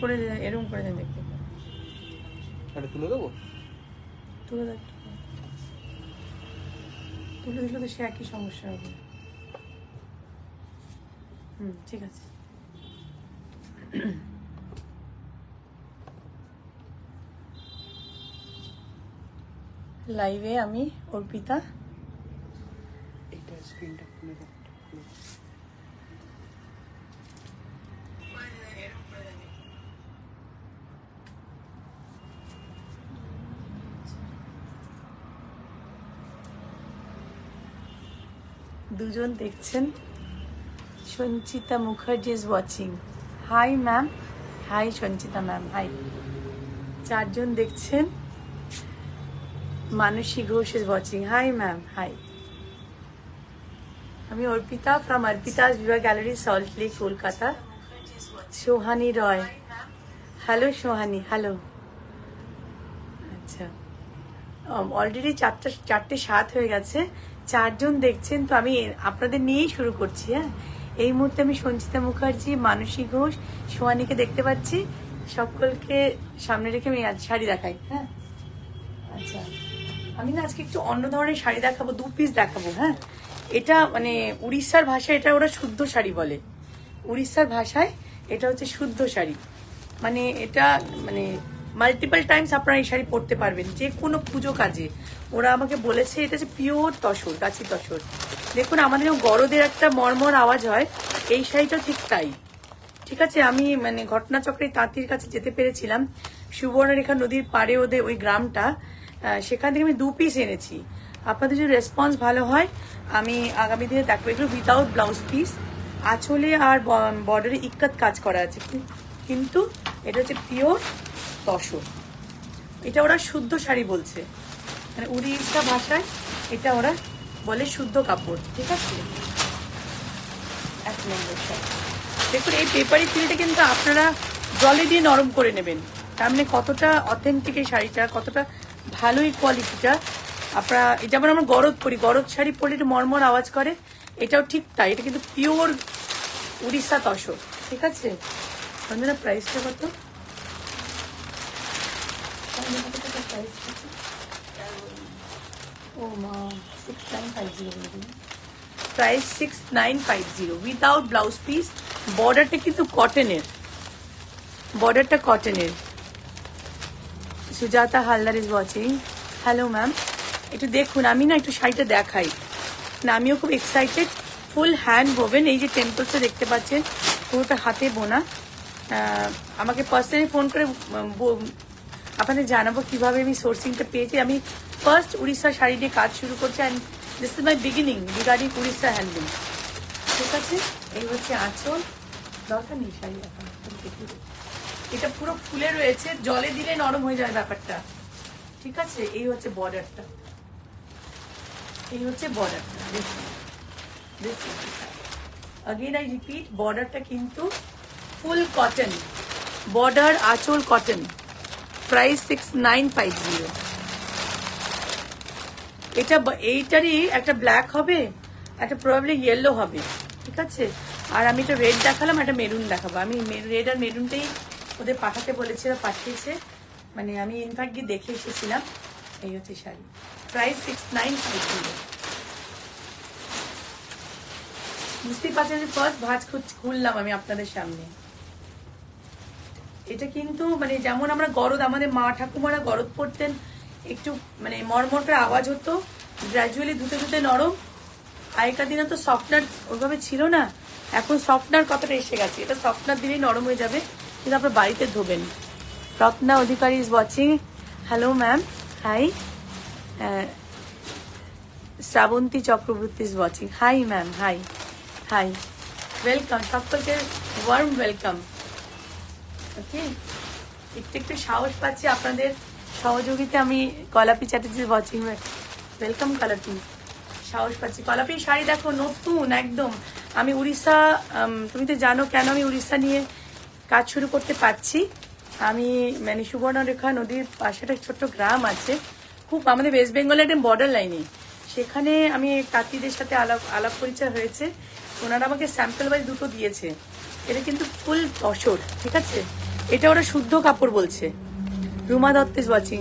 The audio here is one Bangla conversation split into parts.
করে এরকম করে দেন দেখতে। এটা তুলে দেবো? তুলে দেখ তুলে দিলে তো সে একই সমস্যা হবে। হুম ঠিক আছে। লাইভে আমি অর্পিতা। এইটা স্ক্রিনটা খুলে দাও খুলে দাও। দুজন দেখছেন। Sanchita Mukherjee is watching hi ma'am hi Sanchita ma'am hi চারজন দেখছেন। Manasi Ghosh is watching hi ma'am hi আমি Arpita from Arpita's Bibha gallery Salt Lake Kolkata. Sohani Roy. Hello Sohani. Hello আচ্ছা। অলরেডি চারটা, চারটে সাত হয়ে গেছে। চারজন দেখছেন, তো আমি আপনাদের নিয়েই শুরু করছি হ্যাঁ? এই মুহূর্তে আমি সঞ্চিতা মুখার্জি, মানসী ঘোষ, সোহানিকে দেখতে পাচ্ছি। সকলকে সামনে রেখে আমি আজ শাড়ি দেখাই হ্যাঁ? আচ্ছা আমি না আজকে একটু অন্য ধরনের শাড়ি দেখাবো, দু পিস দেখাবো হ্যাঁ? এটা মানে উড়িষ্যার ভাষায় এটা ওরা শুদ্ধ শাড়ি বলে। উড়িষ্যার ভাষায় এটা হচ্ছে শুদ্ধ শাড়ি। মানে এটা মানে মাল্টিপল টাইমস আপনারা এই শাড়ি পরতে পারবেন, যে কোনো পুজো কাজে। ওরা আমাকে বলেছে, এটা হচ্ছে পিওর তসর, গাছি তসর। দেখুন, আমাদের গরদের একটা মর্মর আওয়াজ হয়, এই শাড়িটা ঠিক তাই। ঠিক আছে, আমি মানে ঘটনাচক্রে তাঁতির কাছে যেতে পেরেছিলাম। সুবর্ণরেখা নদীর পাড়ে ওদের ওই গ্রামটা সেখান থেকে আমি দু পিস এনেছি। আপনাদের যদি রেসপন্স ভালো হয়, আমি আগামী দিনে দেখব। এগুলো উইদাউট ব্লাউজ পিস আঁচলে আর বর্ডারে ইক্কাত কাজ করা আছে। কিন্তু এটা হচ্ছে পিওর তসর। এটা ওরা শুদ্ধ শাড়ি বলছে। মানে উড়িষ্যা ভাষায় এটা ওরা বলে শুদ্ধ কাপড়, ঠিক আছে? এক নম্বর শাড়ি দেখুন, এই পেপারি ফিলটা কিন্তু আপনারা জলে দিয়ে নরম করে নেবেন। তার মানে কতটা অথেন্টিক এই শাড়িটা, কতটা ভালোই কোয়ালিটিটা আপনারা যেমন আমরা গরদ পরি, গরদ শাড়ি পরলে একটু মরমর আওয়াজ করে, এটাও ঠিক তাই। এটা কিন্তু পিওর উড়িষ্যা তসর, ঠিক আছে? বন্ধুরা প্রাইসটা কত? প্রাইস ও মা six nine five zero price six nine five zero without blouse piece বর্ডারটা কিন্তু কটনের বর্ডারটা কটনের Sujata Haldar is watching hello ma'am একটু দেখুন আমি না একটু শাড়িটা দেখাই। না আমিও খুব এক্সাইটেড ফুল হ্যান্ড বোবেন এই যে টেম্পলসে দেখতে পাচ্ছেন পুরোটা হাতে বোনা। আমাকে পার্সোনালি ফোন করে আপনাদের জানাব কীভাবে আমি সোর্সিংটা পেয়েছি। আমি ফার্স্ট উড়িষ্যা শাড়ি নিয়ে কাজ শুরু করছি and this is my beginning regarding Orissa handloom ঠিক আছে? এই হচ্ছে আঁচল। দরকার নেই শাড়ি এখন এটা পুরো ফুলে রয়েছে, জলে দিলে নরম হয়ে যায় ব্যাপারটা। ঠিক আছে? এই হচ্ছে বর্ডারটা এই হচ্ছে বর্ডারটা দেখুন। দিস আগেন আই রিপিট বর্ডারটা কিন্তু ফুল কটন, বর্ডার আঁচল cotton, price six nine five zero. এটা এইটারই একটা ব্ল্যাক হবে, একটা প্রবাবলি ইয়েলো হবে, ঠিক আছে? আর আমি একটা রেড দেখালাম, একটা মেরুন দেখাবো। আমি রেড আর মেরুনটাই ওদের পাঠাতে বলেছিল পাঠিয়েছে। মানে আমি ইনফ্যাক্ট গিয়ে দেখে এসেছিলাম, এই হচ্ছে sari. Price six nine five zero বুঝতেই পারছেন ফার্স্ট ভাজ খুল- খুললাম আমি আপনাদের সামনে। এটা কিন্তু মানে যেমন আমরা গরদ, আমাদের মা ঠাকুমারা গরদ পড়তেন একটু মানে মরমর করে আওয়াজ হতো গ্র্যাজুয়ালি ধুতে ধুতে নরম। আগেকার দিনে তো সফটনার ওইভাবে ছিল না, এখন সফটনার কতটা এসে গেছে, এটা সফটনার দিলেই নরম হয়ে যাবে, কিন্তু আপনার বাড়িতে ধোবেন। Ratna Adhikari is watching hello ma'am hi Shrabanti Chakraborty is watching hi ma'am hi hi welcome সকলকে ওয়ার্ম ওয়েলকাম ওকে? একটু একটু সাহস পাচ্ছি আপনাদের সহযোগিতা। আমি কলাপি চ্যাটার্জি ওয়াচিং ওয়েলকাম কলাপি। সাহস পাচ্ছি। কলাপি, শাড়ি দেখো, নতুন, একদম। আমি উড়িষ্যা তুমি তো জানো কেন আমি উড়িষ্যা নিয়ে কাজ শুরু করতে পারছি। আমি মানে সুবর্ণরেখা নদীর পাশে একটা ছোট্ট গ্রাম আছে। খুব আমাদের ওয়েস্ট বেঙ্গলের একটা বর্ডার লাইনে সেখানে আমি কাকিদের সাথে আলাপ আলাপ পরিচয় হয়েছে। ওনারা আমাকে স্যাম্পল ওয়াইজ দুটো দিয়েছে। এটা কিন্তু ফুল তসর ঠিক আছে? এটা ওরা শুদ্ধ কাপড় বলছে। Ruma Dutta is watching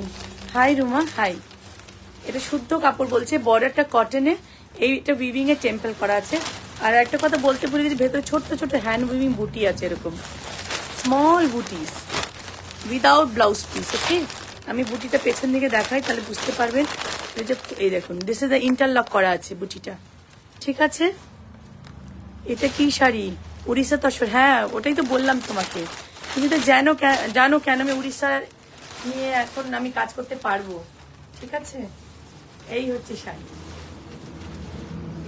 hi Ruma hi এটা শুদ্ধ কাপড় বলছে, বর্ডারটা কটনে এইটা উইভিং এ টেম্পল করা আছে। আর একটা কথা বলতে ভুলে গেছি, ভেতরে ছোট্ট ছোট্ট হ্যান্ড উইভিং বুটি আছে এরকম। স্মল বুটিস উইদাউট ব্লাউজ পিস ওকে আমি বুটিটা পেছন দিকে দেখাই, তাহলে বুঝতে পারবেন। এই এই দেখুন দিস ইজ দ্য ইন্টারলক করা আছে বুটিটা। ঠিক আছে? এটা কি শাড়ি? উড়িষ্যা তসর হ্যাঁ ওটাই তো বললাম তোমাকে। তুমি তো জানো জানো কেন আমি উড়িষ্যা নিয়ে এখন আমি কাজ করতে পারব, ঠিক আছে? এই হচ্ছে শাড়ি।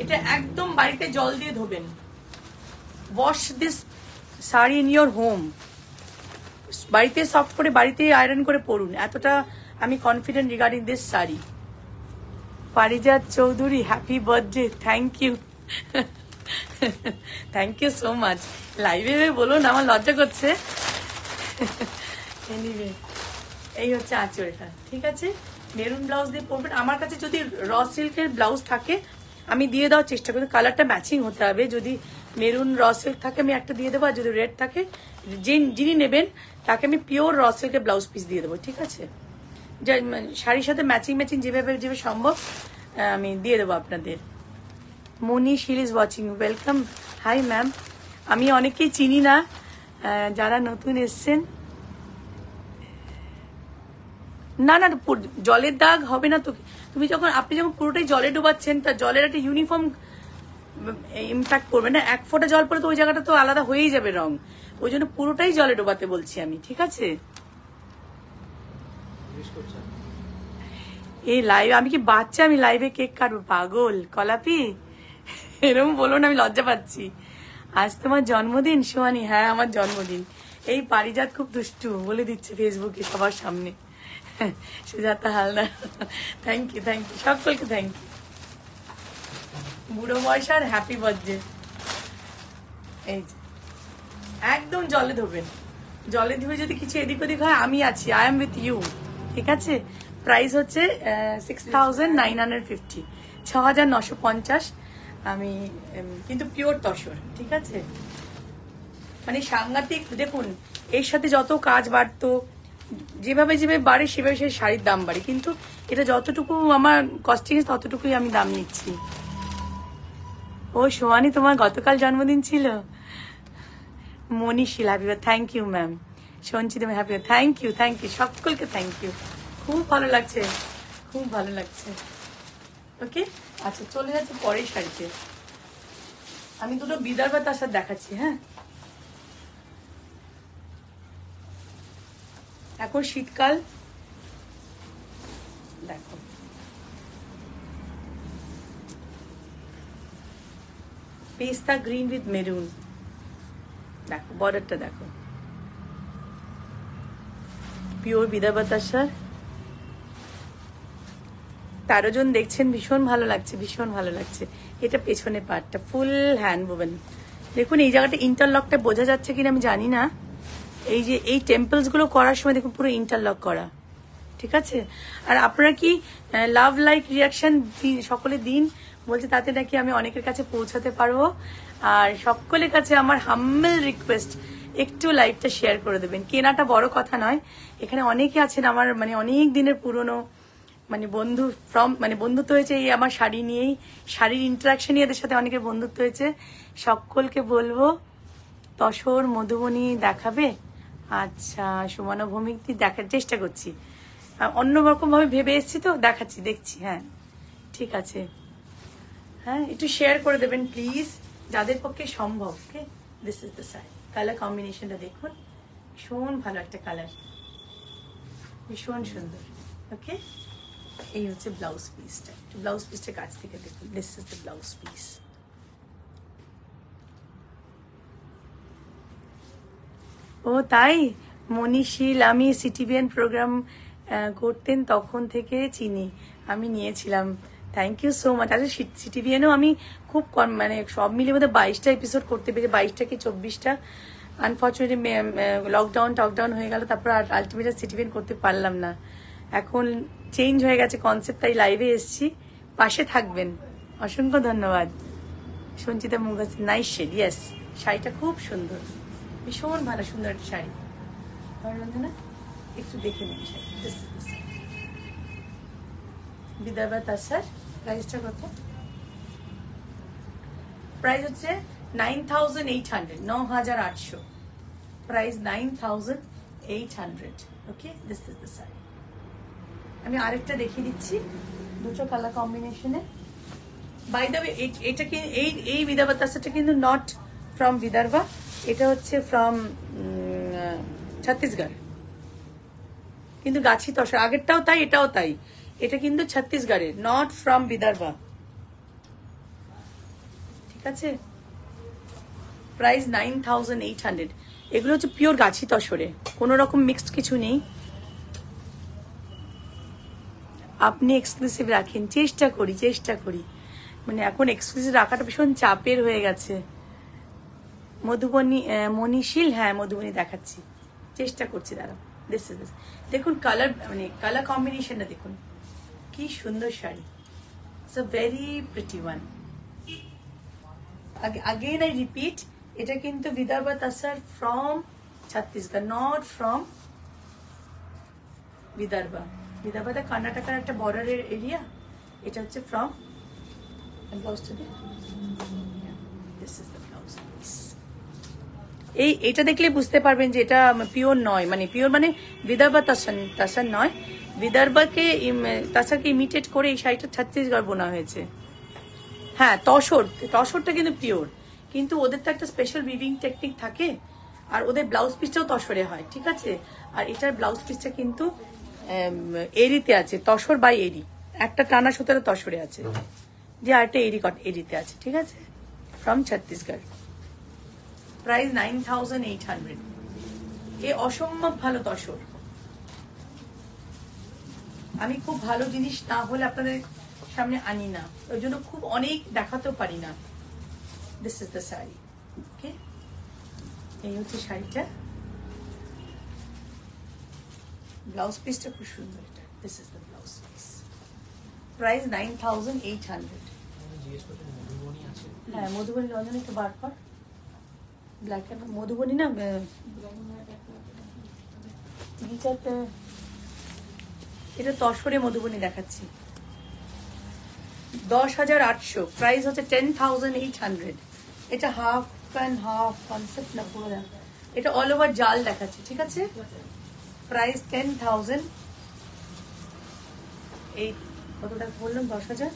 এটা একদম বাড়িতে জল দিয়ে ধোবেন। Wash this sari in your home বাড়িতে সফট করে বাড়িতে আয়রন করে পরুন। এতটা আমি confident regarding this sari. Parijat Chowdhury happy birthday thank you thank you so much লাইভে বলুন, আমার লজ্জা করছে। এই হচ্ছে আঁচলটা, ঠিক আছে? মেরুন ব্লাউজ দিয়ে পরবেন। আমার কাছে যদি র সিল্কের ব্লাউজ থাকে, আমি দিয়ে দেওয়ার চেষ্টা করি কালারটা ম্যাচিং হতে হবে। যদি মেরুন র সিল্ক থাকে, আমি একটা দিয়ে দেবো, আর যদি রেড থাকে যিনি নেবেন, তাকে আমি পিওর র সিল্কের ব্লাউজ পিস দিয়ে দেবো, ঠিক আছে? শাড়ির সাথে ম্যাচিং ম্যাচিং যেভাবে যেভাবে সম্ভব আমি দিয়ে দেবো আপনাদের। Moni Shil is watching welcome hi ma'am আমি অনেকেই চিনি না যারা নতুন এসছেন। না না জলের দাগ হবে না তো তুমি যখন আপনি যখন পুরোটাই জলে ডুবাচ্ছেন, তা জলের একটা ইউনিফর্ম ইম্প্যাক্ট করবে না। এক ফোঁটা জল পরে তো ওই জায়গাটা তো আলাদা হয়েই যাবে রং। ওই জন্য পুরোটাই জলে ডোবাতে বলছি আমি, ঠিক আছে? এই লাইভ আমি কি বাচ্চা? আমি লাইভে কেক কাটবো? পাগল? কলাপি? এরকম বলো না, আমি লজ্জা পাচ্ছি। আজ তোমার জন্মদিন সোয়ানি হ্যাঁ আমার জন্মদিন। এই পারিজাত খুব দুষ্টু, বলে দিচ্ছে ফেসবুকে সবার সামনে। Sujata Haldar. Thank you thank you সকলকে থ্যাংক ইউ বুড়ো বয়স আর হ্যাপি বার্থডে এই যে। একদম জলে ধোবেন। জলে ধুয়ে যদি কিছু এদিক ওদিক হয়, আমি আছি। আই এম উইথ ইউ ঠিক আছে? প্রাইস হচ্ছে six thousand nine hundred fifty ছ হাজার নশো পঞ্চাশ। আমি কিন্তু পিওর তসর, ঠিক আছে? মানে সাংঘাতিক, দেখুন, এর সাথে যত কাজ বাড়তো, যেভাবে যেভাবে বাড়ে, সেভাবে সে শাড়ির দাম বাড়ে। কিন্তু এটা যতটুকু আমার কস্টিং ততটুকুই আমি দাম নিচ্ছি। ও সোয়ানি তোমার গতকাল জন্মদিন ছিল? মনীষীল happy thank you ma'am Sanchita happy thank you thank you সকলকে থ্যাংক ইউ খুব ভালো লাগছে, খুব ভালো লাগছে। ওকে আচ্ছা চলে যাচ্ছে পরের শাড়িতে। আমি দুটো বিদর্ভ তার দেখাচ্ছি হ্যাঁ? এখন শীতকাল। দেখো। পেস্তা গ্রিন উইথ মেরুন। দেখো বর্ডারটা দেখো। পিওর বিদা বাতাসার তেরো জন দেখছেন, ভীষণ ভালো লাগছে, ভীষণ ভালো লাগছে। এটা পেছনে পার্টটা, ফুল হ্যান্ড বোভেন দেখুন, এই জায়গাটা ইন্টারলকটা বোঝা যাচ্ছে কিনা আমি জানি না। এই যে, এই টেম্পলসগুলো করার সময় দেখুন, পুরো ইন্টারলক করা। ঠিক আছে? আর আপনারা কি লাভ লাইক রিয়াকশন সকলে দিন? বলছে, তাতে নাকি আমি অনেকের কাছে পৌঁছাতে পারব। আর সকলের কাছে আমার হাম্মেল রিকোয়েস্ট একটু লাইভটা শেয়ার করে দেবেন। কেনাটা বড় কথা নয়। এখানে অনেকে আছেন আমার মানে অনেক দিনের পুরনো মানে বন্ধু ফ্রম মানে বন্ধুত্ব হয়েছে এই আমার শাড়ি নিয়েই। শাড়ির ইন্টারাকশন এদের সাথে অনেকের বন্ধুত্ব হয়েছে। সকলকে বলব, তসর মধুবনী দেখাবে। আচ্ছা সুমনা ভৌমিক দেখার চেষ্টা করছি। অন্য রকম ভাবে ভেবে এসেছি তো, দেখাচ্ছি, দেখছি হ্যাঁ। ঠিক আছে। হ্যাঁ একটু শেয়ার করে দেবেন প্লিজ যাদের পক্ষে সম্ভব okay this is the side colour কম্বিনেশনটা দেখুন। ভীষণ ভালো একটা কালার ভীষণ সুন্দর ওকে এই হচ্ছে ব্লাউজ পিসটা একটু ব্লাউজ পিসটা কাছ থেকে দেখুন। This is the blouse piece ও, তাই? মনীষীল, আমি সিটিভিএন প্রোগ্রাম করতেন তখন থেকে চিনি। আমি নিয়েছিলাম। থ্যাংক ইউ সো মাচ আচ্ছা সিটিভিএনও আমি খুব কম মানে সব মিলে বোধহয় বাইশটা এপিসোড করতে পেরেছি। বাইশটা কি চব্বিশটা? আনফর্চুনেটলি লকডাউন টকডাউন হয়ে গেল। তারপর আর আলটিমেটলি সিটিভিএন করতে পারলাম না। এখন চেঞ্জ হয়ে গেছে কনসেপ্ট তাই লাইভে এসছি। পাশে থাকবেন। অসংখ্য ধন্যবাদ। Sanchita Mukherjee nice shade yes শাড়িটা খুব সুন্দর। ভীষণ ভালো, সুন্দর একটা শাড়ি। না একটু দেখে নিন। বিদর্ভা তাসার প্রাইসটা কত? প্রাইস হচ্ছে নাইন থাউজেন্ড এইট হান্ড্রেড ন হাজার আটশো। Price nine thousand eight hundred okay this is the sari আমি আরেকটা দেখিয়ে দিচ্ছি দুটো কালার কম্বিনেশনে বাই দ্য ওয়ে এটা কি এই এই বিদর্ভা তাসাটা কিন্তু নট ফ্রম বিদর্ভা এটা হচ্ছে ফ্রম ছত্তিশগড়। কিন্তু গাছি তসর আগেরটাও তাই, এটাও তাই। এটা কিন্তু ছত্তিশগড়ের নট ফ্রম বিদর্ভা ঠিক আছে? Price nine thousand eight hundred এগুলো হচ্ছে পিওর গাছি তসরে। কোনো রকম মিক্সড কিছু নেই। আপনি এক্সক্লুসিভ রাখেন, চেষ্টা করি চেষ্টা করি। মানে এখন এক্সক্লুসিভ রাখাটা ভীষণ চাপের হয়ে গেছে। মধুবনী মনীশীল হ্যাঁ মধুবনী দেখাচ্ছি। চেষ্টা করছি দাঁড়াও। দিস ইজ দেখুন কালার মানে কালার কম্বিনেশনটা দেখুন। কি সুন্দর sari. It's a very pretty one again I repeat এটা কিন্তু Vidarbha tussar from Chhattisgarh not from Vidarbha. বিদর্ভাটা কর্ণাটকার একটা বর্ডারের এরিয়া, এটা হচ্ছে ফ্রম এই এটা দেখলে বুঝতে পারবেন যে এটা পিওর নয় মানে পিওর মানে বিদর্ভা তাসান তাসার নয়। বিদর্ভাকে তাসারকে ইমিটেট করে এই শাড়িটা ছত্তিশগড় বোনা হয়েছে। হ্যাঁ তসর, তসরটা কিন্তু পিওর কিন্তু ওদের তো একটা স্পেশাল উইভিং টেকনিক থাকে, আর ওদের ব্লাউজ পিসটাও তসরে হয়, ঠিক আছে? আর এটার ব্লাউজ পিসটা কিন্তু এরিতে আছে তসর বাই এরি। একটা টানা সুতোর তসরে আছে। যে আরেকটা এরি কট এরিতে আছে ঠিক আছে? From Chhattisgarh price nine thousand eight hundred এ অসম্ভব ভালো তসর। আমি খুব ভালো জিনিস না হলে আপনাদের সামনে আনি না। ওই জন্য খুব অনেক দেখাতেও পারি না। This is the sari. Okay এই হচ্ছে শাড়িটা। ব্লাউজ পিসটা খুব সুন্দর এটা this is the blouse piece price nine thousand eight hundred হ্যাঁ মধুবনী রঞ্জন একটু বার কর ব্ল্যাক অ্যান্ড মধুবনী না গিচারটা এটা তসরে মধুবনী দেখাচ্ছি দশ হাজার আটশো প্রাইস হচ্ছে টেন থাউজেন্ড এইট হান্ড্রেড এটা হাফ অ্যান্ড হাফ কনসেপ্ট না পুরো এটা অল ওভার জাল দেখাচ্ছে ঠিক আছে প্রাইস টেন থাউজেন্ড এই কতটা বললাম? দশ হাজার?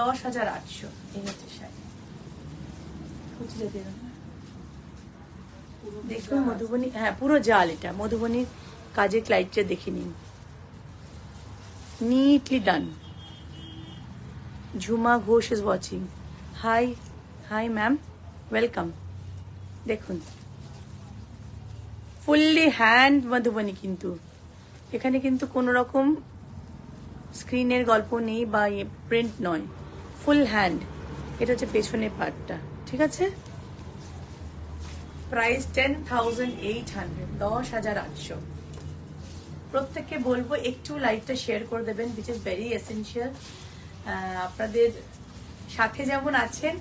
দশ হাজার আটশো। এই হচ্ছে শাড়ি খুচরো দেখুন মধুবনী হ্যাঁ পুরো জাল এটা। মধুবনীর কাজের ক্লাইটটা দেখে নিন। Neatly done Jhuma Ghosh is watching hi hi ma'am welcome দেখুন। ফুললি হ্যান্ড মধুবনী কিন্তু। এখানে কিন্তু কোনো রকম স্ক্রিনের গল্প নেই বা প্রিন্ট নয়। ফুল হ্যান্ড এটা হচ্ছে পেছনের পার্টটা ঠিক আছে? Price ten thousand eight hundred দশ হাজার আটশো। প্রত্যেককে বলব একটু লাইভটা শেয়ার করে দেবেন বিচ ইজ ভেরি এসেন্সিয়াল আপনাদের সাথে যেমন আছেন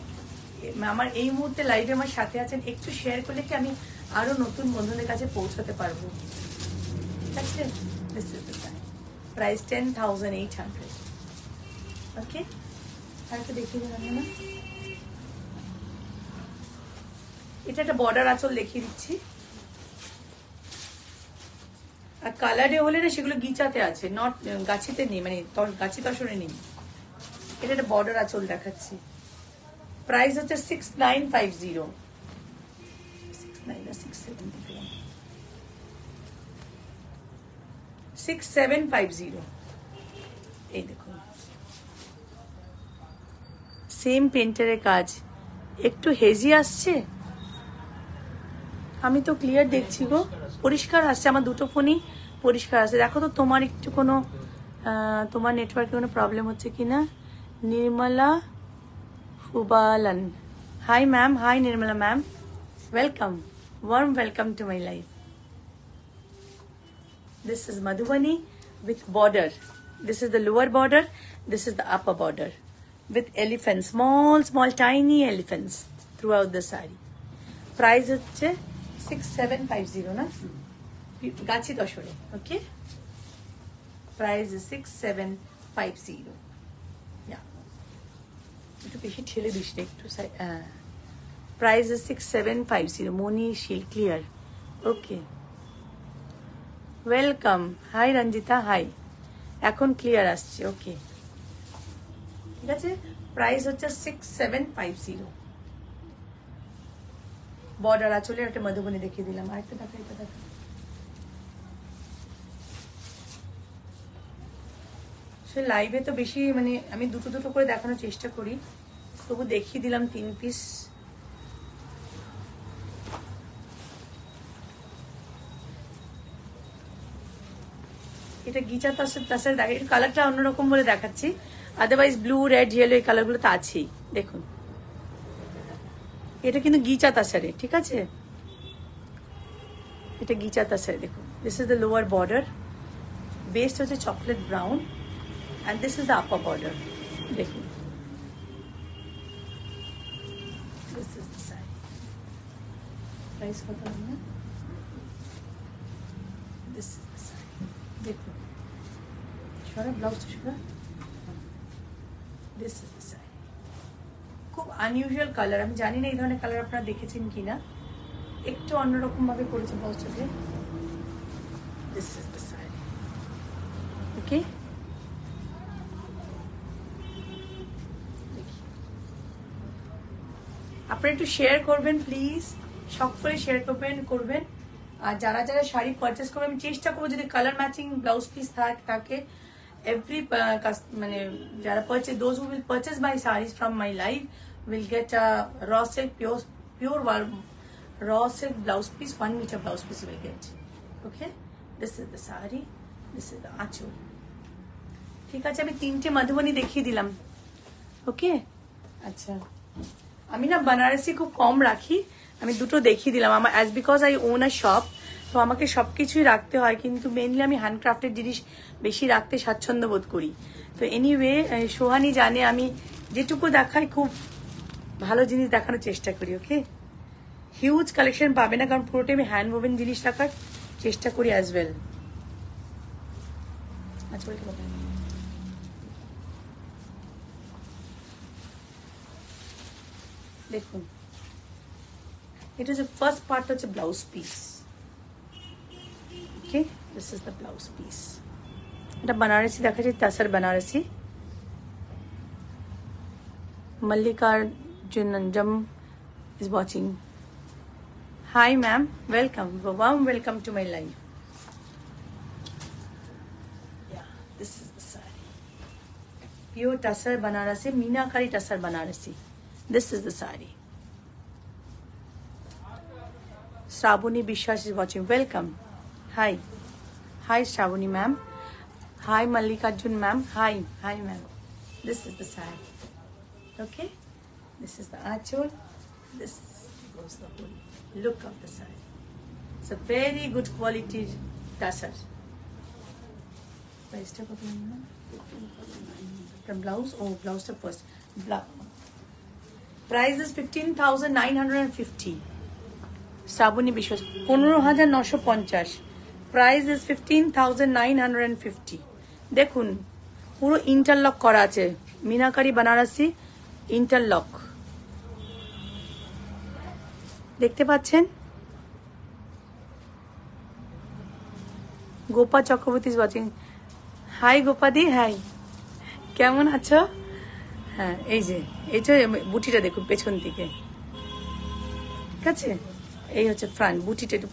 আমার এই মুহূর্তে লাইভে আমার সাথে আছেন, একটু শেয়ার করলে কি আমি আরও নতুন বন্ধুদের কাছে পৌঁছাতে পারব। ঠিক আছে price ten thousand eight hundred okay আর একটু দেখিয়ে দেবেন না এটা একটা বর্ডার আঁচল দেখিয়ে দিচ্ছি। আর কালারে হলে না সেগুলো গিচাতে আছে। নট গাছিতে নেই মানে গাছি তসরে নেই। এটা একটা বর্ডার আঁচল দেখাচ্ছি। প্রাইস হচ্ছে six nine five zero six seven five zero same পেন্টারের কাজ। একটু হেজি আসছে? আমি তো ক্লিয়ার দেখছি গো। পরিষ্কার আসছে, আমার দুটো ফোনই পরিষ্কার আসছে। দেখো তো, তোমার একটু কোনো তোমার নেটওয়ার্কে কোনো প্রবলেম হচ্ছে কিনা Nirmala হুবালান hi ma'am hi Nirmala ma'am welcome Warm welcome to my life This is Madhubani with border. This is the lower border. This is the upper border with elephants, small, small, tiny elephants throughout the sari. Price হচ্ছে সিক্স সেভেন ফাইভ জিরো না গাছি দশরে okay price six seven five zero একটু বেশি ঠেলে দিস না একটু price six seven five zero Moni Shil clear okay welcome hi Ranjita hi এখন ক্লিয়ার আসছে ওকে ঠিক আছে? প্রাইস হচ্ছে six seven five zero border আঁচলে একটা মধুবনী দেখিয়ে দিলাম। আরেকটা দেখা এটা দেখা সে লাইভে তো বেশি মানে আমি দুটো দুটো করে দেখানোর চেষ্টা করি। তবু দেখিয়ে দিলাম তিন পিস এটা গিচা তাসের তাসের এটা কালারটা অন্যরকম বলে দেখাচ্ছি। আদারওয়াইজ ব্লু রেড ইয়েলো এই কালারগুলো তো আছেই দেখুন। এটা কিন্তু গিচা তাসারে ঠিক আছে? এটা গিচা তাসারে দেখুন। This is the lower border best হচ্ছে chocolate brown and this is the upper border দেখুন। দেখুন। সরা ব্লাউজটা সরা দিস ইজ দ্য সাইড খুব আনইউজুয়াল কালার আমি জানি না এই ধরনের আপনারা দেখেছেন একটু অন্যরকম ভাবে করেছে ওকে আপনারা একটু শেয়ার করবেন প্লিজ করে শেয়ার করবেন করবেন। আর যারা যারা শাড়ি পারচেস করবেন, আমি চেষ্টা করব যদি কালার ম্যাচিং ব্লাউজ পিস থাকে এভরি মানে যারা purchase those who will purchase my saris from my life will get a raw silk pure pure raw silk blouse piece one metre blouse piece will get okay this is the sari this is the aanchal ঠিক আছে, আমি তিনটে মধুবনী দেখিয়ে দিলাম। ওকে আচ্ছা। আমি না বানারসি খুব কম রাখি। আমি দুটো দেখিয়ে দিলাম। আমার as because I own a shop তো আমাকে সবকিছুই রাখতে হয়। কিন্তু মেনলি আমি হ্যান্ডক্রাফটের জিনিস বেশি রাখতে স্বাচ্ছন্দ্য বোধ করি। তো এনিওয়ে সোহানি জানে আমি যেটুকু দেখাই খুব ভালো জিনিস দেখানোর চেষ্টা করি ওকে হিউজ কালেকশন পাবে না, কারণ পুরোটাই আমি হ্যান্ড মুভেন জিনিস রাখার চেষ্টা করি অ্যাজ ওয়েল আচ্ছা দেখুন, এটা হচ্ছে ফার্স্ট পার্ট হচ্ছে blouse piece okay this is the blouse piece এটা বানারসি দেখা যায় তাসার Banarasi Mallikarjunanjam is watching. Hi ma'am, welcome. Warm welcome to my live. Yeah, this is the saree. Pure Tassar Banarasi, Meenakari Tassar Banarasi. This is the saree. Shravani Bishwas is watching. Welcome. Hi. Hi Shravani ma'am. Hi Mallikarjun ma'am. Hi. Hi ma'am. This is the saree. Okay? This is the achol. This goes the whole look of the saree. It's a very good quality tassar. Price tag of the blouse? Oh, blouse tag first. Bla- Price is 15,950. Shrabani বিশ্বাস পনেরো হাজার নশো পঞ্চাশ price is fifteen thousand nine hundred fifty দেখুন, পুরো ইন্টারলক করা আছে। মিনাকারি, বানারসি ইন্টারলক দেখতে পাচ্ছেন? গোপা চক্রবর্তী ওয়াচিং হাই গোপাদি হাই কেমন আছো? হ্যাঁ এই যে এই যে বুটিটা দেখুন, পেছন দিকে। ঠিক আছে? এই হচ্ছে ফ্রন্ট বুটিটা একটু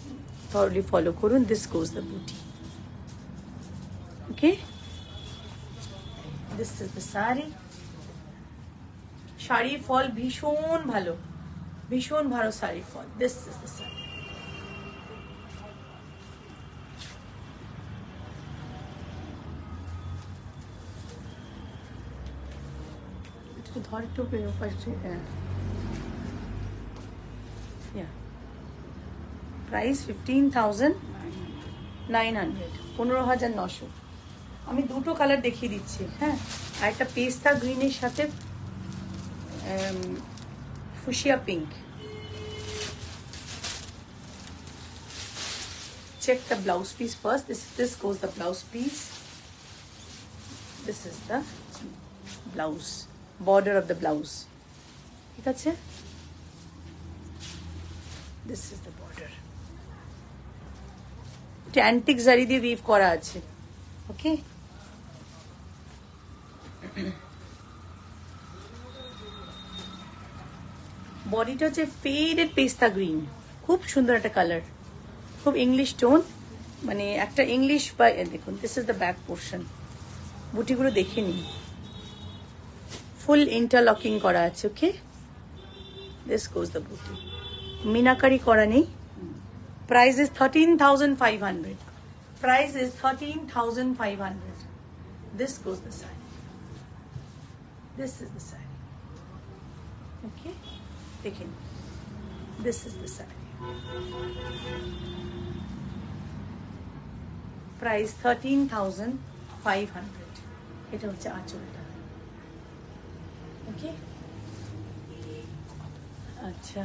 ফলো করুন this goes the buti. Okay this is the sari শাড়ির ফল ভীষণ ভালো ভীষণ ভালো শাড়ির fall this is the sari একটু ধর একটু পাশে হ্যাঁ price fifteen thousand nine hundred পনেরো হাজার নশো আমি দুটো কালার দেখিয়ে দিচ্ছি হ্যাঁ আর একটা পেস্তা গ্রিনের সাথে fuchsia pink check the blouse piece first. This this goes the blouse piece. This is the blouse border of the blouse. ঠিক আছে This is the border. এটা অ্যান্টিক জারি দিয়ে উইভ করা আছে ওকে বডিটা হচ্ছে ফেডেড পেস্তা গ্রিন খুব সুন্দর একটা কালার খুব ইংলিশ টোন মানে একটা ইংলিশ বা দেখুন this is the back portion বুটিগুলো দেখে নিন। ফুল ইন্টারলকিং করা আছে okay this goes the buti meenakari করা নেই। Price is thirteen thousand five hundred price is thirteen thousand five hundred this goes the side this is the side okay দেখেন this is the side price thirteen thousand five hundred এটা হচ্ছে আঁচলটা ওকে আচ্ছা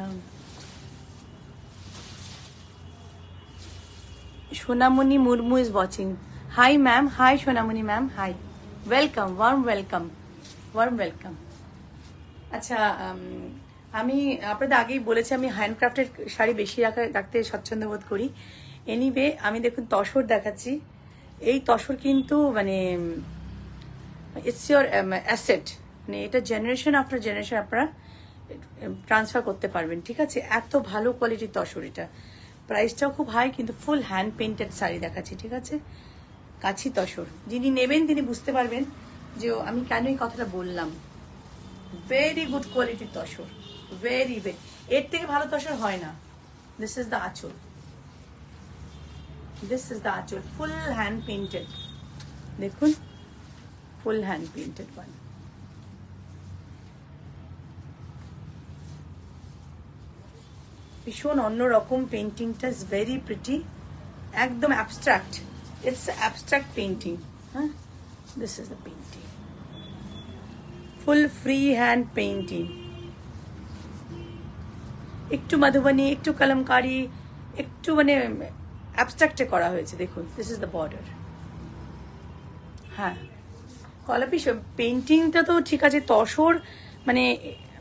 Sonamoni Murmu is watching hi ma'am hi Sonamoni ma'am hi welcome warm welcome warm welcome আচ্ছা উম, আমি, আপনাদের আগেই বলেছি, আমি হ্যান্ডক্রাফটের শাড়ি বেশি রাখা, রাখতে স্বচ্ছন্দ বোধ করি। এনিওয়ে আমি দেখুন তসর দেখাচ্ছি। এই তসর কিন্তু মানে ইটস ইয়োর অ্যাসেট মানে এটা জেনারেশন আফটার জেনারেশন আপনারা ট্রান্সফার করতে পারবেন, ঠিক আছে? এত ভালো কোয়ালিটির তসর এটা। প্রাইসটাও খুব হাই কিন্তু ফুল হ্যান্ড পেন্টেড শাড়ি দেখাচ্ছি, ঠিক আছে? কাছি তসর। যিনি নেবেন, তিনি বুঝতে পারবেন যে আমি কেন এই কথাটা বললাম। ভেরি গুড কোয়ালিটির তসর। ভেরি ভেরি এর থেকে ভালো তসর হয় না। This is the aanchal. This is the aanchal. Full hand painted দেখুন। ফুল হ্যান্ড পেন্টেড ওয়ান ভীষণ অন্যরকম পেন্টিংটা ইজ ভেরি প্রিটি একদম অ্যাবস্ট্রাক্ট ইটস অ্যাবস্ট্রাক্ট পেন্টিং হ্যাঁ? This is the painting full free hand painting একটু মধুবনী একটু কলমকারি, একটু মানে অ্যাবস্ট্রাক্টে করা হয়েছে, দেখুন দিস ইজ দ্য বর্ডার হ্যাঁ। কলাপি পেন্টিংটা তো ঠিক আছে, তসর মানে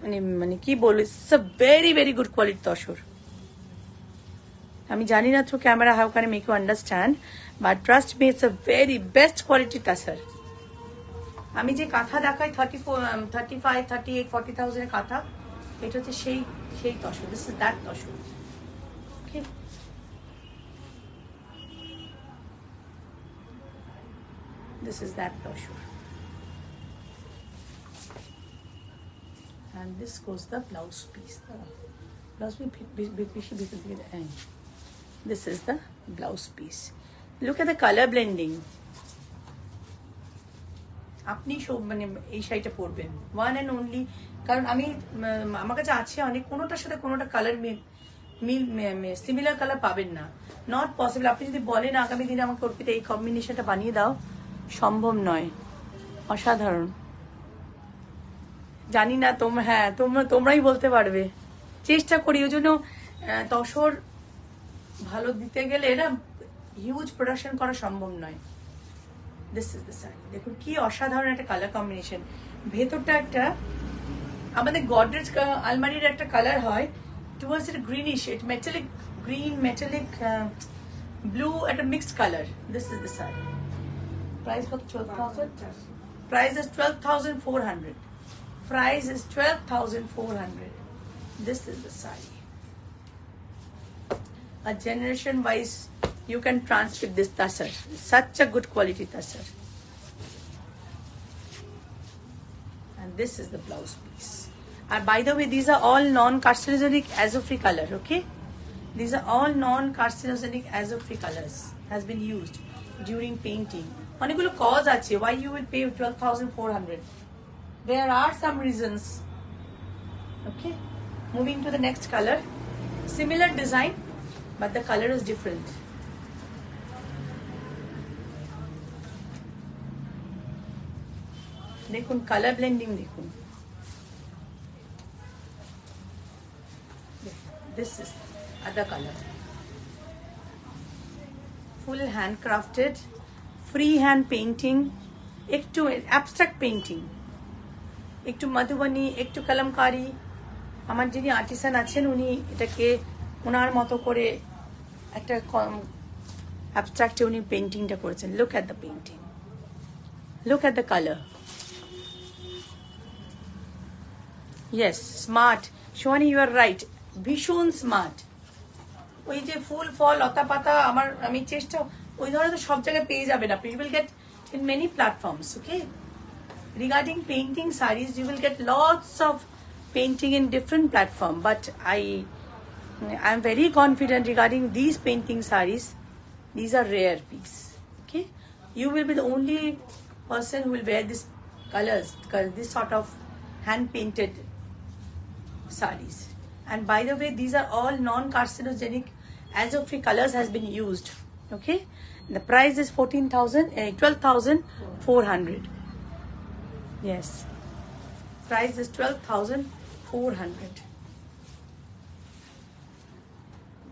মানে মানে কি বলব it's a very very good quality tussar. আমি জানি না through camera how can make you understand but trust me it's a very best quality tussar. আমি যে কাঁথা দেখাই thirty four thirty five thirty eight forty থাউজেন্ডের kantha এটা হচ্ছে সেই সেই tussar this is that tussar okay This is that brochure. And this goes the blouse piece. The blouse piece, be- be- be- be- be- be- end. This is the blouse piece. Look at the color blending. আপনি সব মানে এই শাড়িটা পরবেন ওয়ান অ্যান্ড অনলি কারণ আমি আমার কাছে আছে অনেক, কোনোটার সাথে কোনোটা কালার মিল মিল সিমিলার কালার পাবেন না। নট পসিবল আপনি যদি বলেন আগামী দিনে আমাকে অর্পিত এই কম্বিনেশনটা বানিয়ে দাও, সম্ভব নয়। অসাধারণ। জানি না তোমরা হ্যাঁ তোমরা তোমরাই বলতে পারবে। চেষ্টা করি, ওই জন্য তসর ভালো দিতে গেলে না হিউজ প্রোডাকশন করা সম্ভব নয়। দিস ইজ দ্য দেখুন, কি অসাধারণ একটা কালার কম্বিনেশন ভেতরটা একটা আমাদের গডরেজ আলমারির একটা কালার হয় towards it greenish it metallic green metallic blue একটা mixed colour this is the sari price কত? Twelve thousand price is twelve thousand four hundred price is twelve thousand four hundred this is the sari a generation wise, you can transmit this tasar such a good quality tasar and this is the blouse piece. And by the way these are all non-carcinogenic azofree color okay these are all non-carcinogenic azofree colors has been used during painting অনেকগুলো কজ আছে why you will pay 12400 there are some reasons okay moving to the next color similar design but the color is different দেখুন কালার ব্লেন্ডিং দেখুন other colour full hand crafted free hand painting একটু অ্যাবস্ট্রাক্ট পেন্টিং একটু মধুবনী একটু কলমকারি আমার যিনি আর্টিসান আছেন উনি এটাকে ওনার মতো করে একটা অ্যাবস্ট্রাক্টে উনি পেন্টিংটা করেছেন look at the painting look at the colour yes smart Sohani you are right ভীষণ স্মার্ট ওই যে ফুল ফল লতা পাতা আমার আমি চেষ্টা ওই ধরনের তো সব জায়গায় পেয়ে যাবে না you will get in many platforms okay regarding painting sarees you will get lots of painting in different platform but i i'm very confident regarding these painting sarees these are rare piece okay you will be the only person who will wear this colors this sort of hand painted sarees and by the way these are all non carcinogenic azo free colors has been used okay the price is 14000 uh, 12400 Yes. Price is 12,400.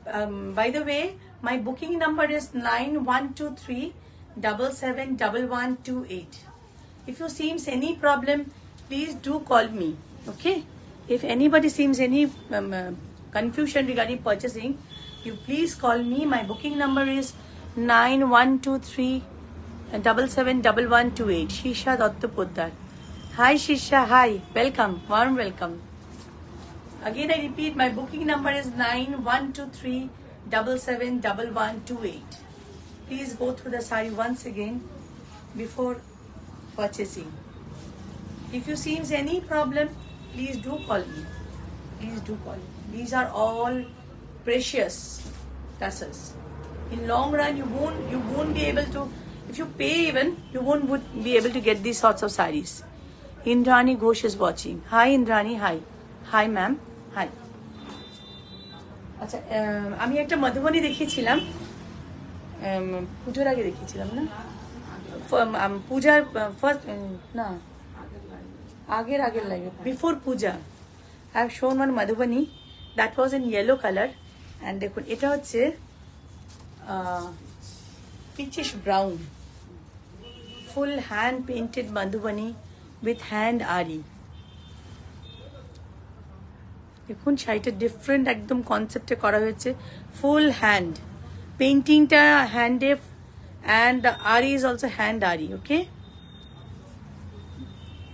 Um, by the way, my booking number is 9123 771128. If you seems any problem, please do call me. Okay? If anybody seems any um, uh, confusion regarding purchasing, you please call me. My booking number is 9123 double seven double one two eight. Shisha Datta Poddar. Hi Shisha, hi. Welcome, warm welcome. Again I repeat, my booking number is nine one two three double seven double one two eight. Please go through the sari once again before purchasing. If you seems any problem, please do call me. Please do call me. These are all precious tassels. In long run, you won't you won't be able to. If you pay even, you won't would be able to get these sorts of saris. Indrani Ghosh is watching. Hi Indrani, hi. Hi ma'am, hi. আচ্ছা আমি একটা মধুবনী দেখিয়েছিলাম পুজোর আগে দেখিয়েছিলাম না পূজার ফার্স্ট না আগের আগের লাগে। Before Puja I have shown one Madhubani that was in yellow colour and দেখুন এটা হচ্ছে peachish brown full hand painted Madhubani with hand aari দেখুন শাড়িটা ডিফারেন্ট একদম কনসেপ্টে করা হয়েছে। ফুল হ্যান্ড পেন্টিংটা হ্যান্ডে and aari is also hand aari okay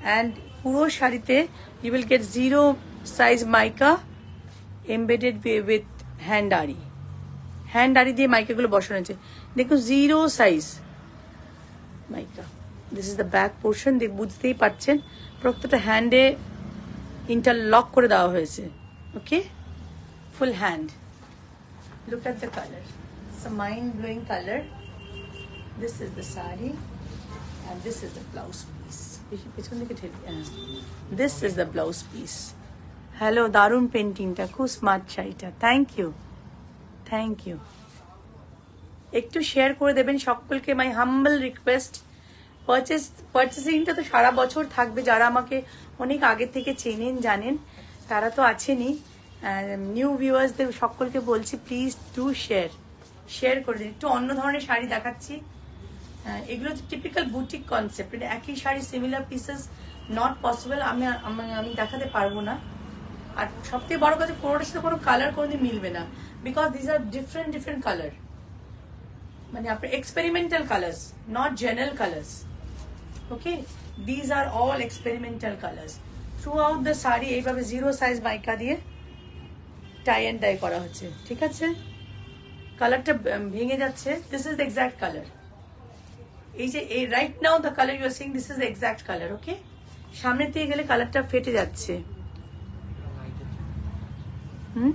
and পুরো শাড়িতে you will get zero size mica embedded with hand aari hand aari দিয়ে মাইকাগুলো বসানো হয়েছে। দেখুন zero size mica. This is the back portion দেখ বুঝতেই পারছেন, প্রত্যেকটা হ্যান্ডে ইন্টারলক করে দেওয়া হয়েছে। Okay full hand look at the colour mind blowing color this is the sari and this is the blouse piece পিছ- পিছন দিকে this is the blouse piece. Hello দারুণ পেন্টিংটা খুব স্মার্ট শাড়িটা। থ্যাংক ইউ থ্যাংক ইউ একটু শেয়ার করে দেবেন সকলকে মাই হাম্বল রিকোয়েস্ট পারচেস পারচেসিংটা তো সারা বছর থাকবে। যারা আমাকে অনেক আগে থেকে চেনেন, জানেন, তারা তো আছেনই। নিউ ভিউয়ার্সদের সকলকে বলছি প্লিজ টু শেয়ার শেয়ার করে দিন। একটু অন্য ধরনের শাড়ি দেখাচ্ছি। এগুলো টিপিক্যাল বুটিক কনসেপ্ট এটা একই sari similar pieces not possible আমি আমি- দেখাতে পারব না। আর সবথেকে বড় কথা কোনোটার সাথে কোনো কালার কোনোদিন মিলবে না। Because these are different different colour মানে আপনার experimental colours not general colours okay these are all experimental colours throughout the sari এইভাবে জিরো সাইজ মাইকা দিয়ে টাই অ্যান্ড ডাই করা হচ্ছে। ঠিক আছে? কালারটা ভেঙে যাচ্ছে। This is the exact colour এই যে, এই right now the colour you are seeing this is the exact colour okay সামনে থেকে গেলে কালারটা ফেটে যাচ্ছে। হুম?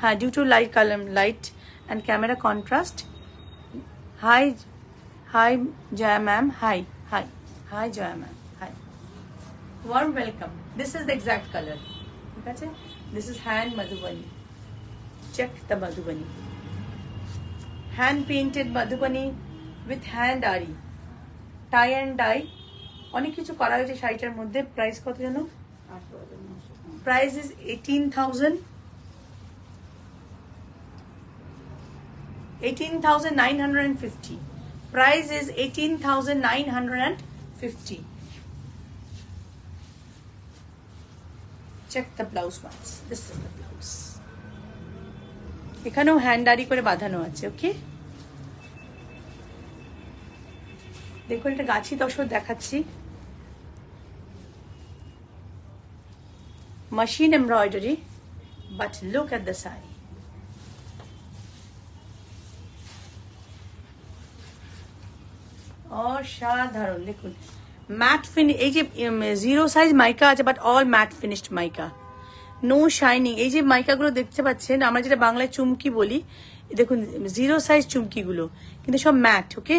হ্যাঁ due to light colour light and camera contrast hi hi Jaya ma'am hi hi hi Jaya ma'am hi warm welcome this is the exact colour ঠিক আছে? This is hand Madhubani check the Madhubani hand painted Madhubani with hand aari tie and die অনেক কিছু করা হয়েছে শাড়িটার মধ্যে প্রাইস কত জানো price is eighteen thousand 18,950. Price is 18,950. Check the blouse once. This is the blouse. এখানেও হ্যান্ডারি করে বাঁধানো আছে ওকে দেখুন এটা গাছি দশর দেখাচ্ছি। Machine embroidery, but look at the saree অসাধারণ, দেখুন। ম্যাট ফিন এই যে জিরো সাইজ মাইকা আছে but all matte finished mica no shining এই যে মাইকাগুলো দেখতে পাচ্ছেন, আমরা যেটা বাংলায় চুমকি বলি, দেখুন জিরো সাইজ চুমকিগুলো, কিন্তু সব matte okay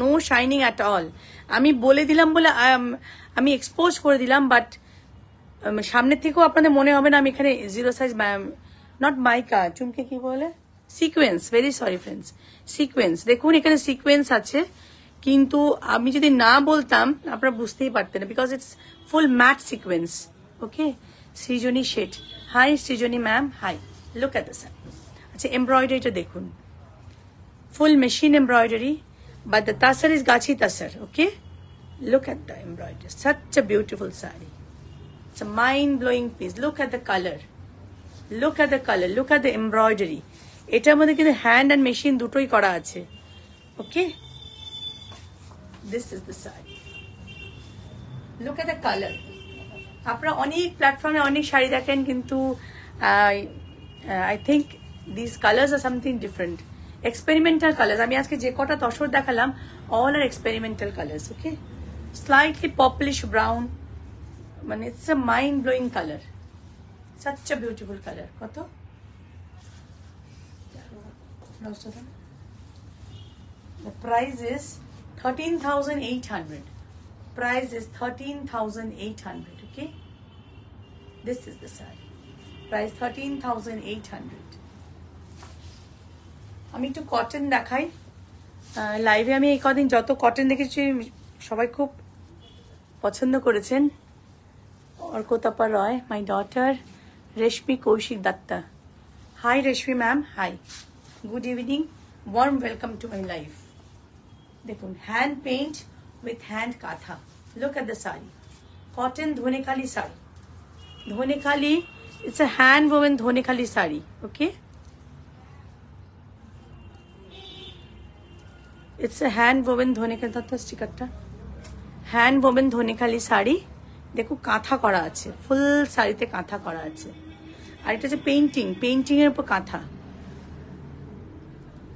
no shining at all আমি বলে দিলাম বলে আমি এক্সপোজ করে দিলাম বাট সামনের থেকেও আপনাদের মনে হবে না আমি এখানে জিরো সাইজ নট মাইকা চুমকি কি বলে? Sequence very sorry friends sequence দেখুন এখানে সিকোয়েন্স আছে কিন্তু আমি যদি না বলতাম আপনারা বুঝতেই পারতেন because it's full matte sequence okay Srijani Shet hi Srijani ma'am hi look at the আচ্ছা এমব্রয়ডারিটা দেখুন। Full machine embroidery, but the tassar is gachi tassar, okay? Look at the embroidery. Such a beautiful sari. It's a mind-blowing piece. Look at the color. Look at the color. Look at the embroidery. এটার মধ্যে কিন্তু হ্যান্ড অ্যান্ড মেশিন দুটোই করা আছে okay this is the sari look at the colour আপনারা অনেক প্ল্যাটফর্মে অনেক শাড়ি দেখেন কিন্তু I think this colours are something different experimental colours আমি আজকে যে কটা তসর দেখালাম all are experimental colours okay slightly purplish brown মানে it's a mind blowing colour such a beautiful colour কত The price is 13,800. Price is 13,800. Okay. This is the saree. Price 13,800. আমি একটু কটন দেখাই। লাইভে আমি এই কদিন যত কটন দেখেছি, সবাই খুব পছন্দ করেছেন। Arkatapa Roy my daughter Reshmi Kaushik Dutta hi Reshmi ma'am hi good evening warm welcome to my life দেখুন hand paint with hand kantha look at the sari cotton Dhanekhali sari Dhanekhali it's a hand woven Dhanekhali sari okay It's a hand woven Dhanekhali তার স্টিকারটা হ্যান্ড ওভেন ধনেখালি শাড়ি দেখো কাঁথা করা আছে ফুল শাড়িতে কাঁথা করা আছে আর এটা হচ্ছে পেইন্টিং পেইন্টিং এর উপর কাঁথা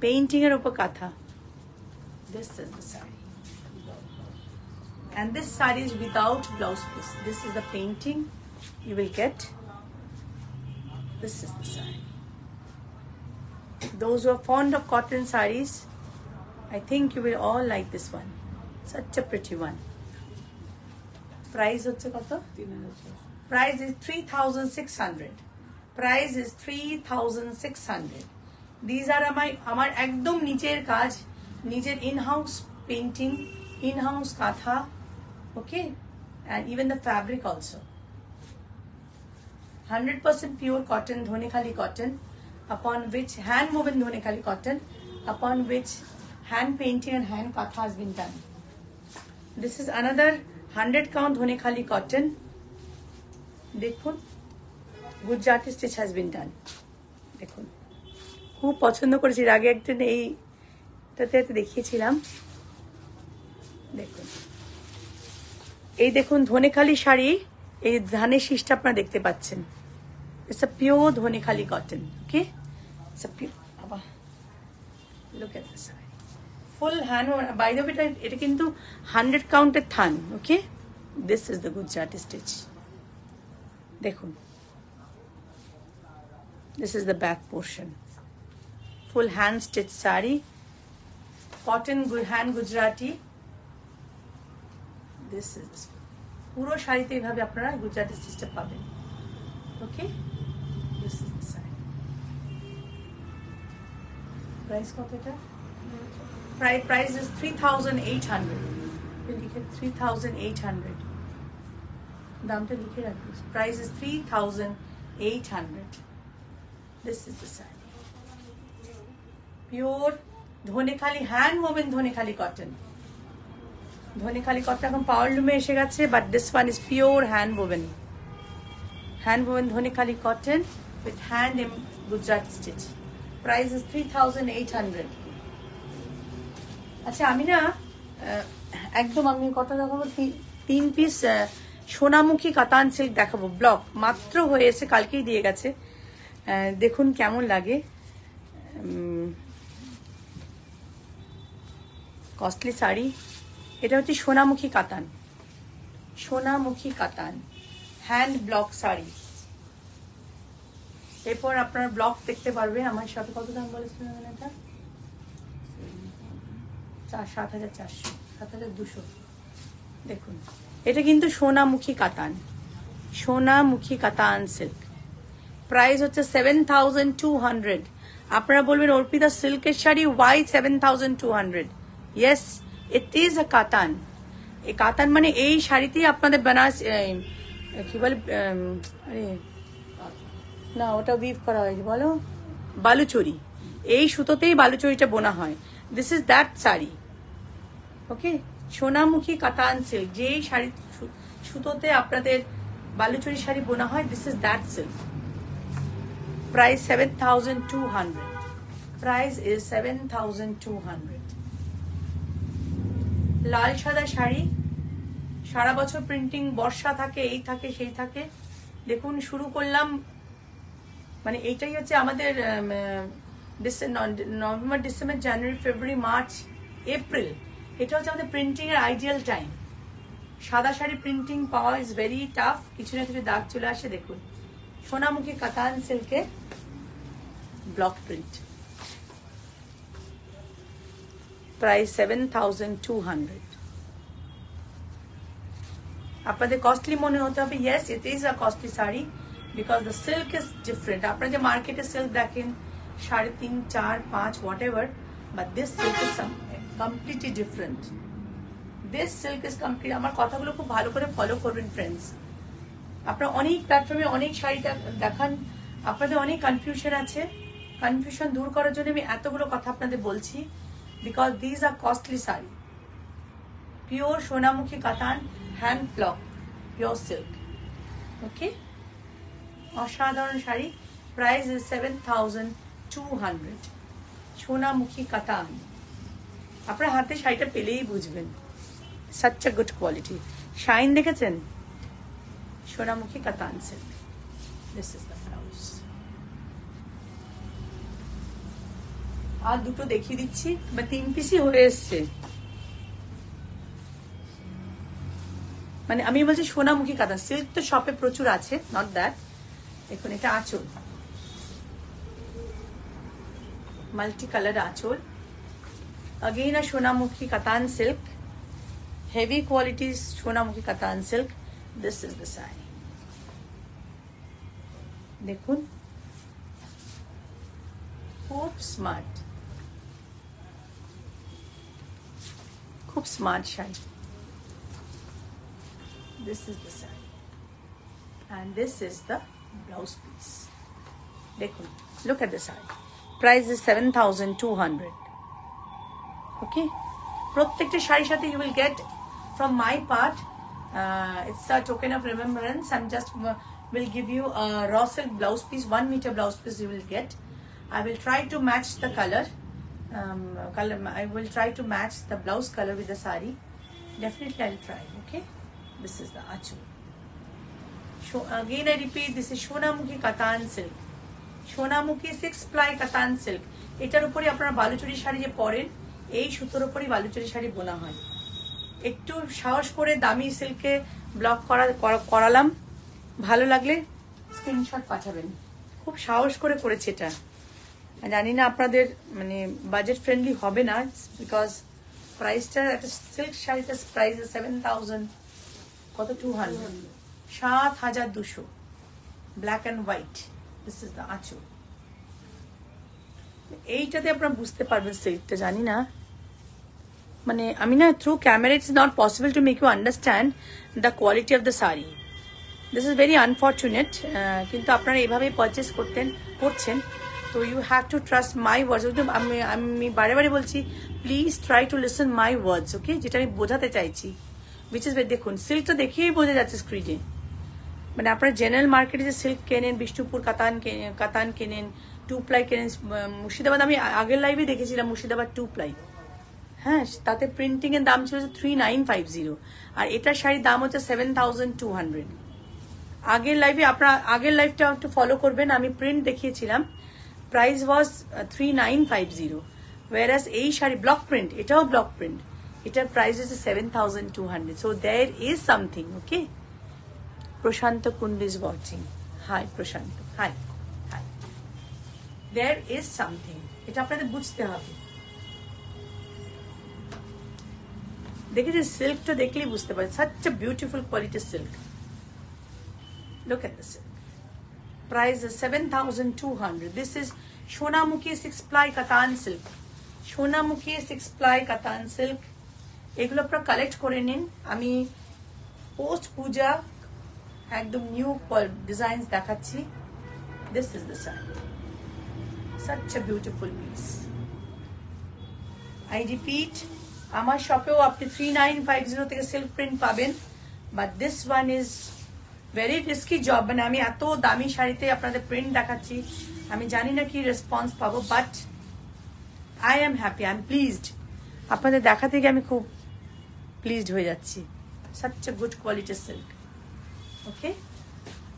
পেইন্টিং এর উপর কাঁথা This is the saree. And this saree is without blouse piece. This is the painting you will get. This is the saree. Those who are fond of cotton sarees, I think you will all like this one. Such a pretty one. Price হচ্ছে কত? তিন হাজার ছশো Price is 3600. Price is 3600. These are my আমার একদম নিচের কাজ নিজের in house painting in house kantha okay and even the fabric also hundred percent pure cotton Dhanekhali cotton upon which hand woven Dhanekhali cotton upon which hand painting and hand katha has been done. This is another 100 count Dhanekhali cotton. দেখুন Gujarati stitch has been done দেখুন খুব পছন্দ করেছি। আগে একদিন এইটাতে দেখিয়েছিলাম। দেখুন। এই দেখুন ধনেখালি শাড়ি, এই ধানের শীষটা আপনারা দেখতে পাচ্ছেন। It's a pure Dhanekhali cotton okay it's a pure বাবা look at this full hand by the এটা এটা কিন্তু হান্ড্রেড কাউন্টের থান okay this is the Gujarati stitch দেখুন। This is the back portion full hand stitch sari cotton hand Gujarati this is পুরো শাড়িতে এইভাবে আপনারা গুজরাটি স্টিচটা পাবেন। Okay this is the sari price কত এটা? Price price is three thousand eight hundred লিখে থ্রি থাউজেন্ড এইট হান্ড্রেড দামটা লিখে রাখবি price is three thousand eight hundred this is the sari pure Dhanekhali hand woven Dhanekhali cotton Dhanekhali cotton এখন পাওয়ার লুমে এসে গেছে but this one is pure hand woven hand woven Dhanekhali cotton with hand M Gujarat stitch price is three thousand eight hundred আচ্ছা আমি না একদম আমি কত দেখাবো, তিন পিস সোনামুখী কাতান সিল্ক দেখাবো। ব্লক মাত্র হয়ে এসে কালকেই দিয়ে গেছে। দেখুন কেমন লাগে। কস্টলি শাড়ি। এটা হচ্ছে সোনামুখী কাতান। সোনামুখী কাতান। Hand block sari. এরপর আপনার ব্লক দেখতে পারবে। আমার সাথে কত দাম বলেছিলেন এটা? সাত হাজার চারশো, সাত হাজার দুশো। দেখুন, এটা কিন্তু সোনামুখী কাতান। সোনামুখী কাতান সিল্ক প্রাইস হচ্ছে সেভেন থাউজেন্ড টু হান্ড্রেড আপনারা বলবেন, অর্পিতা সিল্কের sari why seven thousand two hundred yes it is a katan. এই কাতান মানে এই শাড়িতেই আপনাদের বেনারস কি বলে আরে, না, ওটা উইভ করা হয়েছে, বলো। বালুচরি। এই সুতোতেই বালুচরিটা বোনা হয়। This is that sari. Okay Sonamukhi katan silk যেই শাড়ি সুতোতে আপনাদের বালুচরি শাড়ি বোনা হয় this is that silk price seven thousand two hundred price is seven thousand two hundred লাল সাদা শাড়ি, সারা বছর প্রিন্টিং বর্ষা থাকে, এই থাকে, সেই থাকে। দেখুন, শুরু করলাম মানে এইটাই হচ্ছে আমাদের November, December, January, February, March, April. এটা হচ্ছে আমাদের প্রিন্টিং এর আইডিয়াল টাইম সাদা শাড়ি প্রিন্টিং পাওয়া ইজ ভেরি টাফ কিছু না কিছু দাগ চলে আসে, দেখুন। Sonamukhi katan সিল্কে block print price seven thousand two hundred আপনাদের কস্টলি মনে হতে হবে yes it is a costly sari because the silk is different আপনারা যে মার্কেটে সিল্ক দেখেন, সাড়ে তিন, চার, পাঁচ whatever but this silk is completely different this silk is complete আমার কথাগুলো খুব ভালো করে ফলো করবেন ফ্রেন্ডস আপনারা অনেক প্ল্যাটফর্মে অনেক শাড়ি দেখ- দেখান। আপনাদের অনেক কনফিউশন আছে। কনফিউশন দূর করার জন্য আমি এতগুলো কথা আপনাদের বলছি। Because these are costly sari. Pure Sonamukhi katan hand block pure silk okay অসাধারণ sari. Price is seven thousand two hundred Sonamukhi katan. আপনার হাতে শাড়িটা পেলেই বুঝবেন। Such a good quality shine দেখেছেন? সোনামুখী কাতান সিল্ক আর দুটো দেখিয়ে দিচ্ছি। বা তিন পিসই হয়ে এসছে। মানে আমি বলছি সোনামুখী কাতান সিল্ক তো শপে প্রচুর আছে নট দ্যাট দেখুন এটা আঁচল। মাল্টি কালার আঁচল। Again, a Shonamukhi Katan silk. Heavy quality Shonamukhi Katan silk. This is the saree. দেখুন খুব স্মার্ট খুব smart sari this is the sari and this is the blouse piece দেখুন look at the sari price is seven thousand two hundred ওকে প্রত্যেকটা শাড়ির সাথে you will get from my part it's a token of remembrance I am just will give you a raw silk blouse piece one meter blouse piece you will get i will try to match the color um, color i will try to match the blouse color with the sari definitely i'll try okay this is the achu so again i repeat this is shonamukhi katan silk Sonamukhi six ply katan silk এটার উপরে আপনারা বালুচরি শাড়ি যে পরেন এই সুতোর উপরই বালুচরি শাড়ি বোনা হয়। একটু সাহস করে দামি সিল্কে ব্লক করা, করা- করালাম। ভালো লাগলে স্ক্রিনশট পাঠাবেন। খুব সাহস করে করেছে এটা। জানি না আপনাদের মানে বাজেট ফ্রেন্ডলি হবে না বিকজ প্রাইসটা একটা সিল্ক শাড়িটা প্রাইস সেভেন থাউজেন্ড কত? টু হান্ড্রেড সাত হাজার দুশো। Black and white this is the aanchal. এইটাতে আপনারা বুঝতে পারবেন সিল্কটা জানি না। মানে আমি না through camera it's not possible to make you understand the quality of the sari this is very unfortunate কিন্তু আপনারা এইভাবেই পারচেস করতেন, করছেন। তো you have to trust my words আমি আমি বারে বারে বলছি please try to listen my words okay যেটা আমি বোঝাতে চাইছি। ইজ দেখুন সিল্কটা দেখেই বোঝা যাচ্ছে স্ক্রিনে মানে আপনারা জেনারেল মার্কেটে যে সিল্ক কেনেন, বিষ্ণুপুর, কাতান কাতান কেনেন টু প্লাই উম, মুর্শিদাবাদ আমি আগের লাইভে দেখেছিলাম মুর্শিদাবাদ টু প্লাই হ্যাঁ তাতে প্রিন্টিং এর দাম ছিল থ্রি নাইন ফাইভ জিরো আর এটার শাড়ির দাম হচ্ছে সেভেন থাউজেন্ড টু হান্ড্রেড আগের লাইভে আপনারা আগের লাইভটা একটু ফলো করবেন আমি প্রিন্ট দেখিয়েছিলাম price was three nine five zero Warsaw এই শাড়ি ব্লক প্রিন্ট এটাও ব্লক প্রিন্ট এটার প্রাইস হচ্ছে seven thousand two hundred so there is something okay Prashanta Kundu is watching hi Prashanta. Hi there is something এটা আপনাদের বুঝতে হবে দেখেছি সিল্কটা দেখলেই বুঝতে পারেন such a beautiful quality silk Look at the silk. Price is 7,200. This is Shonamukhi 6 ply Katan silk. Shonamukhi 6 ply Katan silk. এগুলো আপনারা কালেক্ট করে নিন আমি পোস্ট পূজা একদম নিউ ডিজাইন দেখাচ্ছি this is the side such a beautiful piece. I repeat আমার শপেও আপনি থ্রি নাইন ফাইভ জিরো থেকে সিল্ক প্রিন্ট পাবেন but this one is very risky job মানে আমি এত দামি শাড়িতে আপনাদের প্রিন্ট দেখাচ্ছি, আমি জানি না কি রেসপন্স পাবো but I am happy I am pleased আপনাদের দেখা থেকে আমি খুব প্লিজড হয়ে যাচ্ছি। সাচ এ গুড কোয়ালিটির silk okay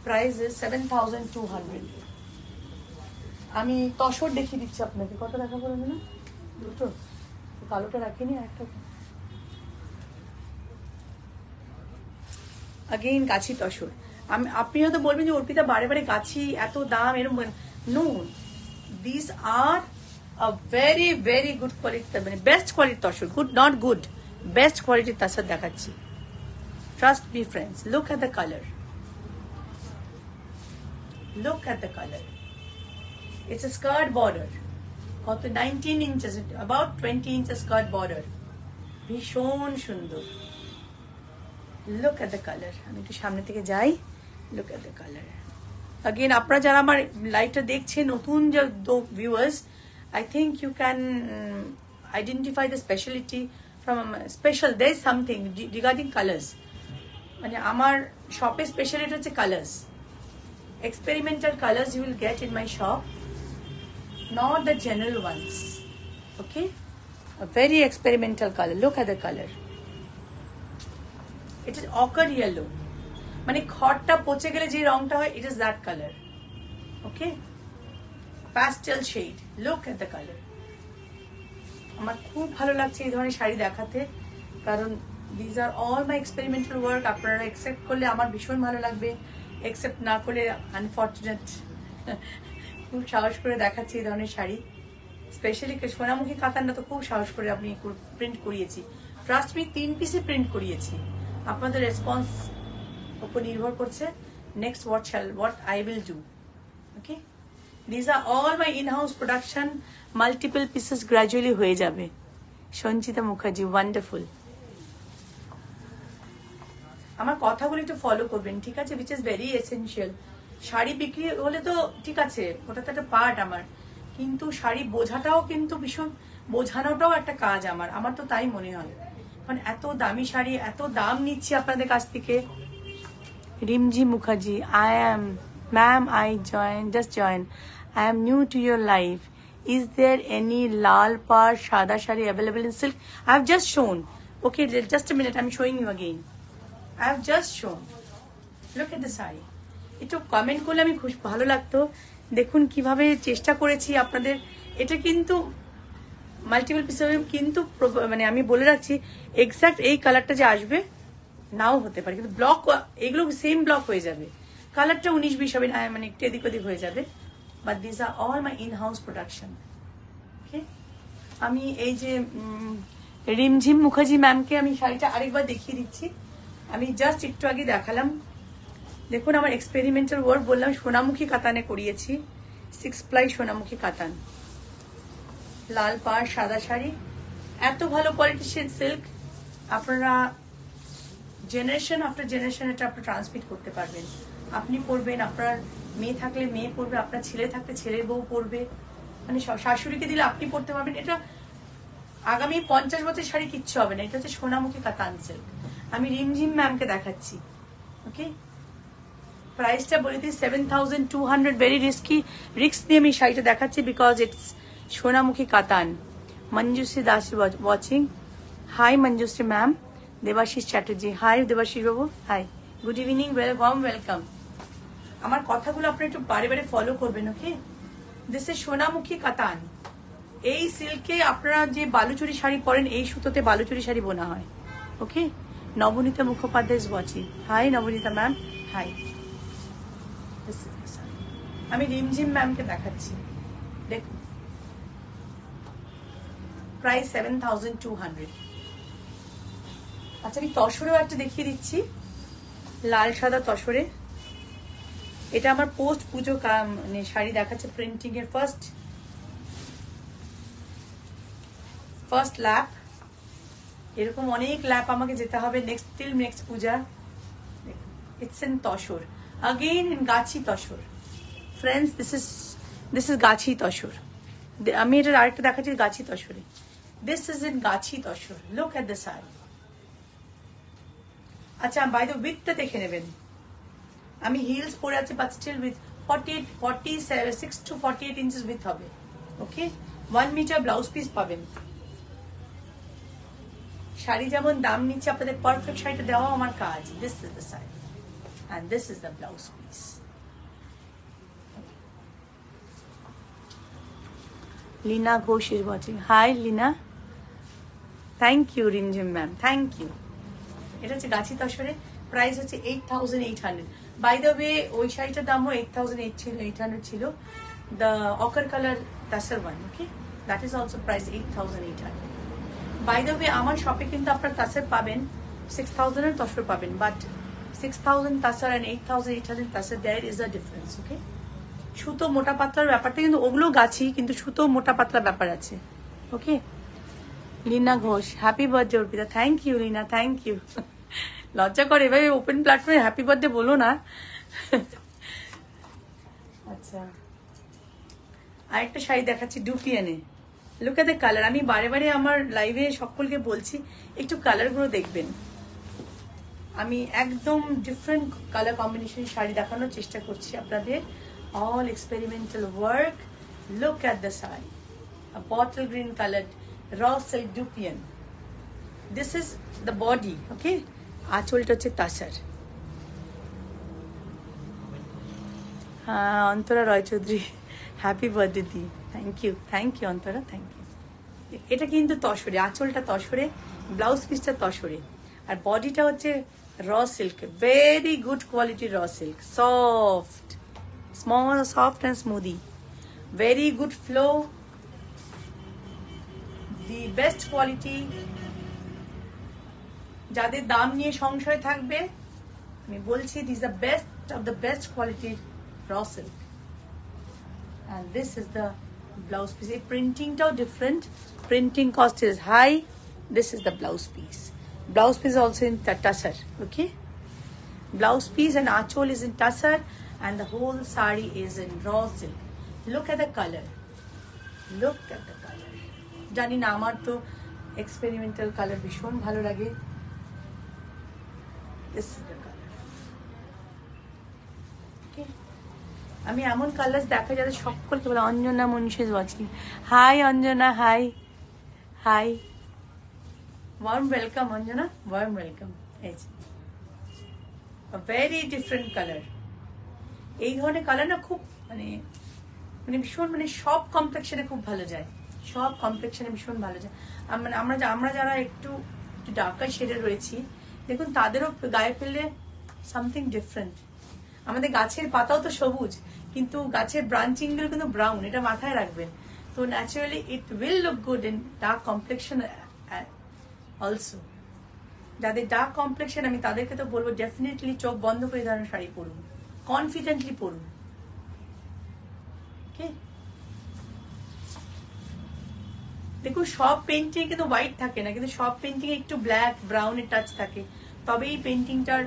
price is seven thousand two hundred আমি তসর দেখিয়ে দিচ্ছি আপনাকে। কত দেখা পড়বে না দুটো। কালোটা রাখিনি, আর একটা আগেইন গাছি তসর। আমি, আপনি হয়তো বলবেন যে, অর্পিতা, বারে বারে গাছি এত দাম এরকম no this are a very very good quality মানে best quality tussar. Good not good best কোয়ালিটির তসর দেখাচ্ছি। Trust me friends look at the colour look at the colour It's a skirt border. কত 19 inches, about 20 inches skirt border. ভীষণ সুন্দর। লুক এট দ্য কালার আমি একটু সামনে থেকে যাই। Look at the colour again আপনারা যারা আমার লাইভটা দেখছে নতুন যে viewers I think you can identify the speciality from special they something regarding colours মানে আমার শপের স্পেশালিটি হচ্ছে colours experimental colors you will get in my shop. Not the general ones. Okay? A very experimental color. Look at the color. It is ochre yellow. মানে খড়টা পচে গেলে যে রংটা হয় it is that colour okay pastel shade look at the colour আমার খুব ভালো লাগছে এই ধরনের শাড়ি দেখাতে, কারণ these are all my experimental work আপনারা একসেপ্ট করলে আমার ভীষণ ভালো লাগবে একসেপ্ট না করলে আনফর্চুনেট খুব সাহস করে দেখাচ্ছি এই ধরনের শাড়ি। স্পেশালি সোনামুখী কাতানটা তো খুব সাহস করে আপনি প্রিন্ট করিয়েছি। ট্রাস্ট মি তিন পিসে প্রিন্ট করিয়েছি। আপনাদের রেসপন্স উপর নির্ভর করছে। Next what shall what I will do okay this are all my in house production multiple pieces gradually হয়ে যাবে। সঞ্চিতা মুখার্জি ওয়ান্ডারফুল আমার কথাগুলো একটু ফলো করবেন, ঠিক আছে? Which is very essential sari বিক্রি হলে তো ঠিক আছে, ওটা তো একটা পার্ট আমার। কিন্তু শাড়ি বোঝাটাও কিন্তু ভীষণ, বোঝানোটাও একটা কাজ আমার আমার তো তাই মনে হয়। মানে এত দামি শাড়ি, এত দাম নিচ্ছি আপনাদের কাছ থেকে। Rimji Mukherjee I am ma'am I join just join I am new to your life is there any lal par sada sari available in silk I have just shown okay just minute I am showing you again I have just shown. Look at the saree. একটু কমেন্ট করলে আমি খুব ভালো লাগতো। দেখুন কীভাবে চেষ্টা করেছি আপনাদের। এটা কিন্তু মাল্টিপল পিস কিন্তু মানে আমি বলে রাখছি এক্সাক্ট এই কালারটা যে আসবে নাও হতে পারে। কিন্তু ব্লক এগুলো সেম ব্লক হয়ে যাবে। কালারটা উনিশ বিশ হবে না, মানে একটু এদিক ওদিক হয়ে যাবে। But this are all my in house production okay আমি এই যে রিমঝিম মুখার্জি ম্যামকে আমি শাড়িটা আরেকবার দেখিয়ে দিচ্ছি। আমি জাস্ট একটু আগে দেখালাম। দেখুন, আমার এক্সপেরিমেন্টাল ওয়ার্ক বললাম, সোনামুখী কাতানে করিয়েছি। সিক্স প্লাই সোনামুখী কাতান। লাল পাড়, সাদা শাড়ি। এত ভালো কোয়ালিটির সিল্ক আপনারা জেনারেশন আফটার জেনারেশন এটা আপনি ট্রান্সমিট করতে পারবেন। আপনি পরবেন, আপনার মেয়ে থাকলে মেয়ে পরবে, আপনার ছেলে থাকলে ছেলের বউ পরবে। মানে শাশুড়িকে দিলে আপনি পড়তে পারবেন। এটা আগামী পঞ্চাশ বছর শাড়ি কিচ্ছু হবে না। এটা হচ্ছে সোনামুখী কাতান সিল্ক আমি রিমঝিম ম্যামকে দেখাচ্ছি। ওকে প্রাইসটা বলে দিই seven thousand two hundred very risky risk দিয়ে আমি শাড়িটা দেখাচ্ছি because it's Sonamukhi katan. Manjushree Das watching hi Manjushree ma'am Debashis Chatterjee. Hi Debashis babu. Hi good evening well warm welcome আমার কথাগুলো আপনি একটু বারে বারে ফলো করবেন ওকে দিস ইজ সোনামুখী কাতান। এই সিল্কে আপনারা যে বালুচুরি শাড়ি পরেন, এই সুতোতে বালুচুরি শাড়ি বোনা হয় okay Nabanita Mukhopadhyay watching hi Nabanita ma'am hi আমি রিমঝিম ম্যামকে দেখাচ্ছি। দেখুন। Price seven thousand two hundred আচ্ছা আমি তসরেও একটা দেখিয়ে দিচ্ছি। লাল, সাদা তসরে। এটা আমার পোস্ট পুজো মানে শাড়ি দেখাচ্ছে প্রিন্টিং এর ফার্স্ট ফার্স্ট ল্যাপ এরকম অনেক ল্যাপ আমাকে যেতে হবে next till next Puja. It's an tussar. Again in gachhi tussar. Friends this is this is gachhi tussar আমি এটার আরেকটা দেখাচ্ছি গাছি তসরে this is in gachhi tussar look at the side আচ্ছা বাই দ্য উইথটা দেখে নেবেন। আমি হিলস পরে আছি but still width forty eight forty six to forty eight inches width হবে। Okay one metre blouse piece পাবেন। শাড়ি যেমন দাম নিচ্ছে, আপনাদের পারফেক্ট শাড়িটা দেওয়া আমার কাজ। This is the side and this is the blouse piece. Lina Ghosh is watching. Hi, Lina. Thank you, Rinjim ma'am. Thank you. এটা হচ্ছে গাছি তসরে প্রাইস হচ্ছে eight thousand eight hundred by the way ওই শাড়িটার দামও এইট থাউজেন্ড এইট ছিল এইট হান্ড্রেড ছিল the ochre colour tussar one okay that is also price eight thousand eight hundred by the way আমার শপে কিন্তু আপনার তাসার পাবেন সিক্স থাউজেন্ডের তসর পাবেন but six thousand tussar and eight thousand eight hundred tussar there is a difference okay সুতো মোটা পাতলার ব্যাপারটা, কিন্তু ওগুলো গাছি, কিন্তু সুতো মোটা পাতলার ব্যাপার আছে। Okay Leena Ghosh happy birthday Arpita. Thank you Leena thank you লজ্জা করে এভাবে ওপেন প্ল্যাটফর্মে হ্যাপি বার্থডে বলো না। আচ্ছা। আরেকটা শাড়ি দেখাচ্ছি ডুপিয়ানে লুক এট দ্য কালার আমি বারে বারে আমার লাইভে সকলকে বলছি, একটু কালারগুলো দেখবেন। আমি একদম ডিফারেন্ট কালার কম্বিনেশন শাড়ি দেখানোর চেষ্টা করছি আপনাদের। All experimental work look at the sari bottle green colour raw silk dupion this is the body okay আঁচলটা হচ্ছে তাসার। হ্যাঁ Antara Roy Chowdhury happy birthday the thank you thank you Antara thank you এটা কিন্তু তসরে, আঁচলটা তসরে ব্লাউজ পিসটা তসরে। আর বডিটা হচ্ছে raw silk very good quality raw silk soft small soft and smoothie very good flow the best quality যাদের দাম নিয়ে সংশয় থাকবে, আমি বলছি this the best of the best কোয়ালিটির raw silk and this is the blouse piece. এই প্রিন্টিংটাও different printing cost is high this is the blouse piece blouse piece also in tussar okay blouse piece and আঁচল is in tussar and the whole sari is in raw silk. Look at the color. Look at the color. জানি না, আমার তো এক্সপেরিমেন্টাল কালার ভীষণ ভালো লাগে। আমি এমন কালার দেখা যাতে সকলকে বলে, Anjana Manish is watching hi Anjana hi hi warm welcome Anjana. Warm welcome এই ভেরি ডিফারেন্ট কালার এই ধরনের কালার না খুব মানে মানে ভীষণ মানে সব কমপ্লেক্সনে খুব ভালো যায়। সব কমপ্লেক্সনে ভীষণ ভালো যায়। মানে আমরা আমরা যারা একটু ডার্কার শেডে রয়েছি, দেখুন তাদেরও গায়ে ফেললে সামথিং ডিফারেন্ট আমাদের গাছের পাতাও তো সবুজ, কিন্তু গাছের ব্রাঞ্চিংগুলো কিন্তু ব্রাউন এটা মাথায় রাখবেন। তো naturally it will look good in dark complexion also যাদের ডার্ক কমপ্লেকশন আমি তাদেরকে তো বলব ডেফিনেটলি চোখ বন্ধ করে ধরনের শাড়ি পরুন। কনফিডেন্টলি পড়ুন। ওকে দেখুন, সব পেন্টিং কিন্তু হোয়াইট থাকে না, কিন্তু সব পেন্টিং একটু ব্ল্যাক ব্রাউনের টাচ থাকে। তবে এই পেন্টিংটার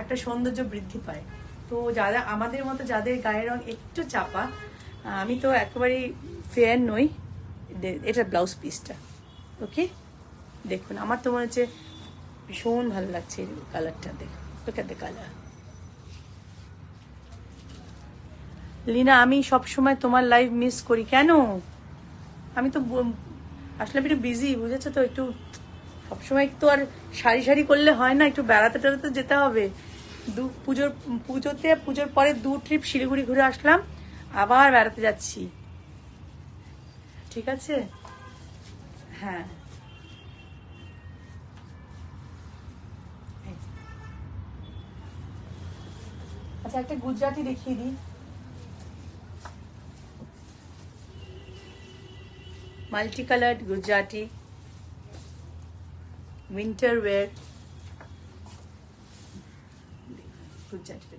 একটা সৌন্দর্য বৃদ্ধি পায়। তো যারা, আমাদের মতো যাদের গায়ের রং একটু চাপা আমি তো একেবারেই ফেয়ার নই। এটা ব্লাউজ পিসটা ওকে দেখুন, আমার তো মনে হচ্ছে ভীষণ ভালো লাগছে কালারটা দেখুন দ্য কালার লিনা, আমি সব সময় তোমার লাইভ মিস করি। কেন? আমি তো আসলে আমি একটু বিজি বুঝেছ তো? একটু সবসময় তো আর সারি সারি করলে হয় না, একটু বেড়াতে টেড়াতে যেতে হবে। দু পুজোর, পুজোতে, পুজোর পরে দু ট্রিপ শিলিগুড়ি ঘুরে আসলাম, আবার বেড়াতে যাচ্ছি। ঠিক আছে? হ্যাঁ। আচ্ছা একটা গুজরাটি দেখিয়ে দিই। কালার্ড গুজরাটি উইন্টার ওয়্যার গুজরাটিটা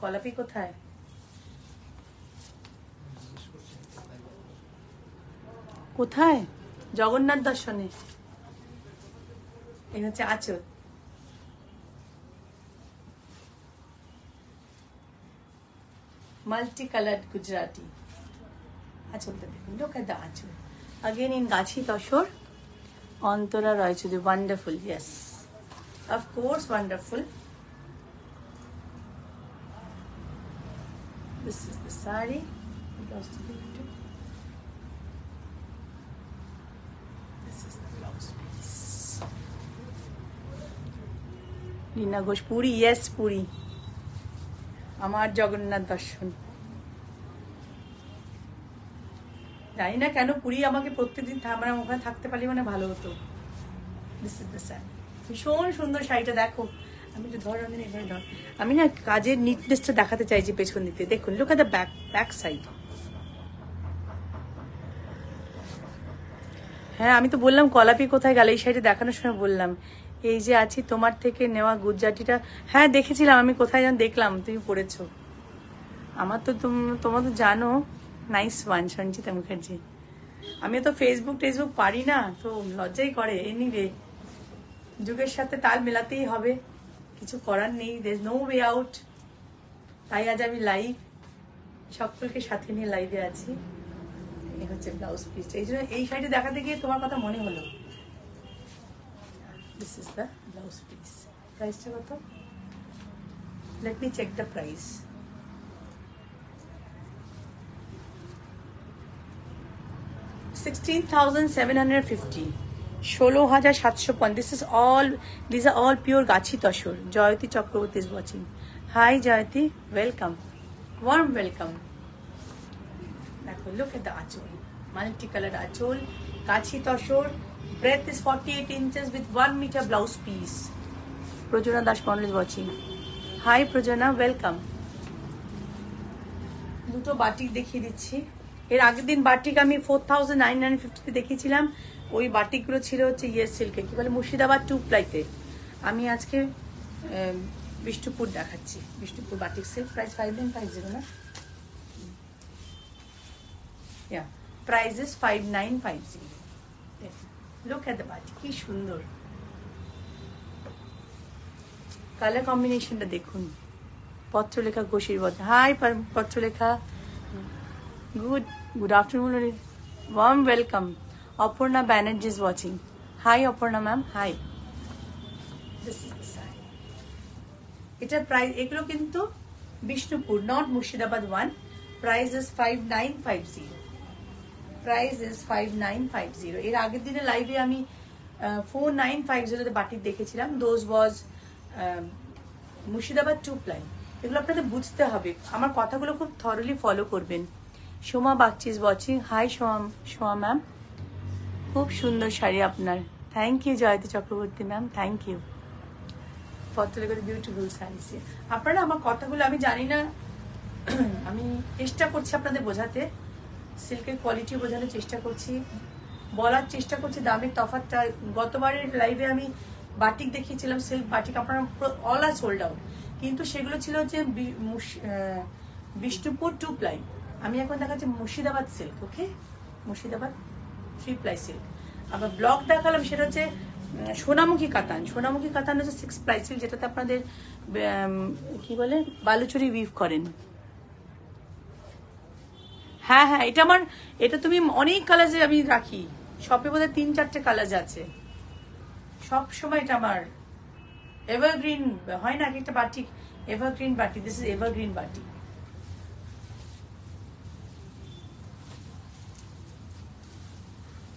কলাপি কোথায় কোথায় জগন্নাথ দর্শনে এই হচ্ছে আচল মাল্টি কালার্ড গুজরাটি আঁচলটা দেখুন look at the aanchal again in gachhi tussar Antara Roychowdhury wonderful yes of course wonderful This is the sari. This is the blouse piece. Leena Ghosh Puri yes Puri আমার জগন্নাথ দর্শন জানি না কেন পুরী আমাকে প্রত্যেকদিন থা- মানে ওখানে থাকতে পারলে মানে ভালো হতো। শাড়ি ভীষণ সুন্দর শাড়িটা দেখো। আমি একটু ধর, আমি আমি না কাজের নিটনেসটা দেখাতে চাইছি পেছন দিতে দেখুন লোক দ্য ব্যাক ব্যাক সাইড হ্যাঁ আমি তো বললাম কলাপি কোথায় গেল, এই শাড়িটা দেখানোর সময় বললাম। এই যে আছি তোমার থেকে নেওয়া গুজরাটিটা। হ্যাঁ দেখেছিলাম, আমি কোথায় যেন দেখলাম, তুমি পড়েছো। আমার তো তোম- তোমরা তো জানো নাইস ওয়ান সঞ্চিতা মুখার্জি আমি তো ফেসবুক টেসবুক পারি না, তো লজ্জাই করে। এনিওয়ে যুগের সাথে তাল মেলাতেই হবে। কিছু করার নেই দের নো ওয়ে আউট তাই আজ আমি লাইভ সকলকে সাথে নিয়ে লাইভে আছি। এই হচ্ছে ব্লাউজ পিস এই জন্য এই শাড়িটা দেখাতে গিয়ে তোমার কথা মনে হলো। This is the blouse piece প্রাইসটা কত? Let me check the price sixteen thousand seven hundred fifty ষোলো হাজার সাতশো this is all this pure gachhi tussar Jayati Chakraborty is watching hi Jayati welcome warm welcome দেখো achol. Multicolored achol. কাছি tussar is 48 inches with 1 meter blouse piece. প্রজনা দুটো বাটিক দেখিয়ে দিচ্ছি। এর আগের দিন বাটিক আমি ফোর থাউজেন্ড নাইন নাইন ফিফটিতে দেখিয়েছিলাম। ওই বাটিকগুলো ছিল হচ্ছে ইয়ের সিল্কে কি বলে মুর্শিদাবাদ টু প্লাইতে আমি আজকে বিষ্ণুপুর দেখাচ্ছি। Bishnupur batik silk. Price five nine five zero না? Yeah, price is 5950. Look at the বাটি কি সুন্দর। কালার কম্বিনেশনটা দেখুন। পত্রলেখা ঘোষের বদ hi Patralekha. Good good afternoon warm welcome Aparna Banerjee is watching hi Aparna ma'am hi এটার প্রাইস এগুলো কিন্তু Bishnupur not Murshidabad one price is five nine five zero price is five nine five zero এর আগের দিনে লাইভে আমি ফোর নাইন ফাইভ জিরোতে বাটিক দেখেছিলাম those was Murshidabad two ply এগুলো আপনাদের বুঝতে হবে আমার কথাগুলো খুব থরলি ফলো করবেন Soma Bagchi is watching hi Soma Soma ma'am খুব সুন্দর শাড়ি আপনার। Thank you Jayati Chakraborty ma'am thank you পত্রলেখাতে beautiful sari আপনারা আমার কথাগুলো, আমি জানি না, আমি চেষ্টা করছি আপনাদের বোঝাতে। সিল্কের কোয়ালিটি বোঝানোর চেষ্টা করছি। বলার চেষ্টা করছি, দামের তফাৎটা। গতবারের লাইভে আমি বাটিক দেখিয়েছিলাম সিল্ক বাটিক আপনারা অল আর সোল্ড আউট কিন্তু সেগুলো ছিল যে বিষ্ণুপুর টু প্লাই আমি এখন দেখাচ্ছি Murshidabad silk okay Murshidabad three ply silk আবার ব্লক দেখালাম সেটা হচ্ছে সোনামুখী কাতান। সোনামুখী কাতান হচ্ছে সিক্স প্লাই সিল্ক যেটাতে আপনাদের কি বলে? বালুচুরি উইভ করেন। হ্যাঁ হ্যাঁ এটা আমার, এটা তুমি অনেক কালাজে আমি রাখি। শপে বোধহয় তিন, চারটে কালাজ আছে। সব সময় এটা আমার এভারগ্রিন হয় না এক একটা বাটি এভারগ্রিন বাটি দিস ইজ এভারগ্রিন বাটি।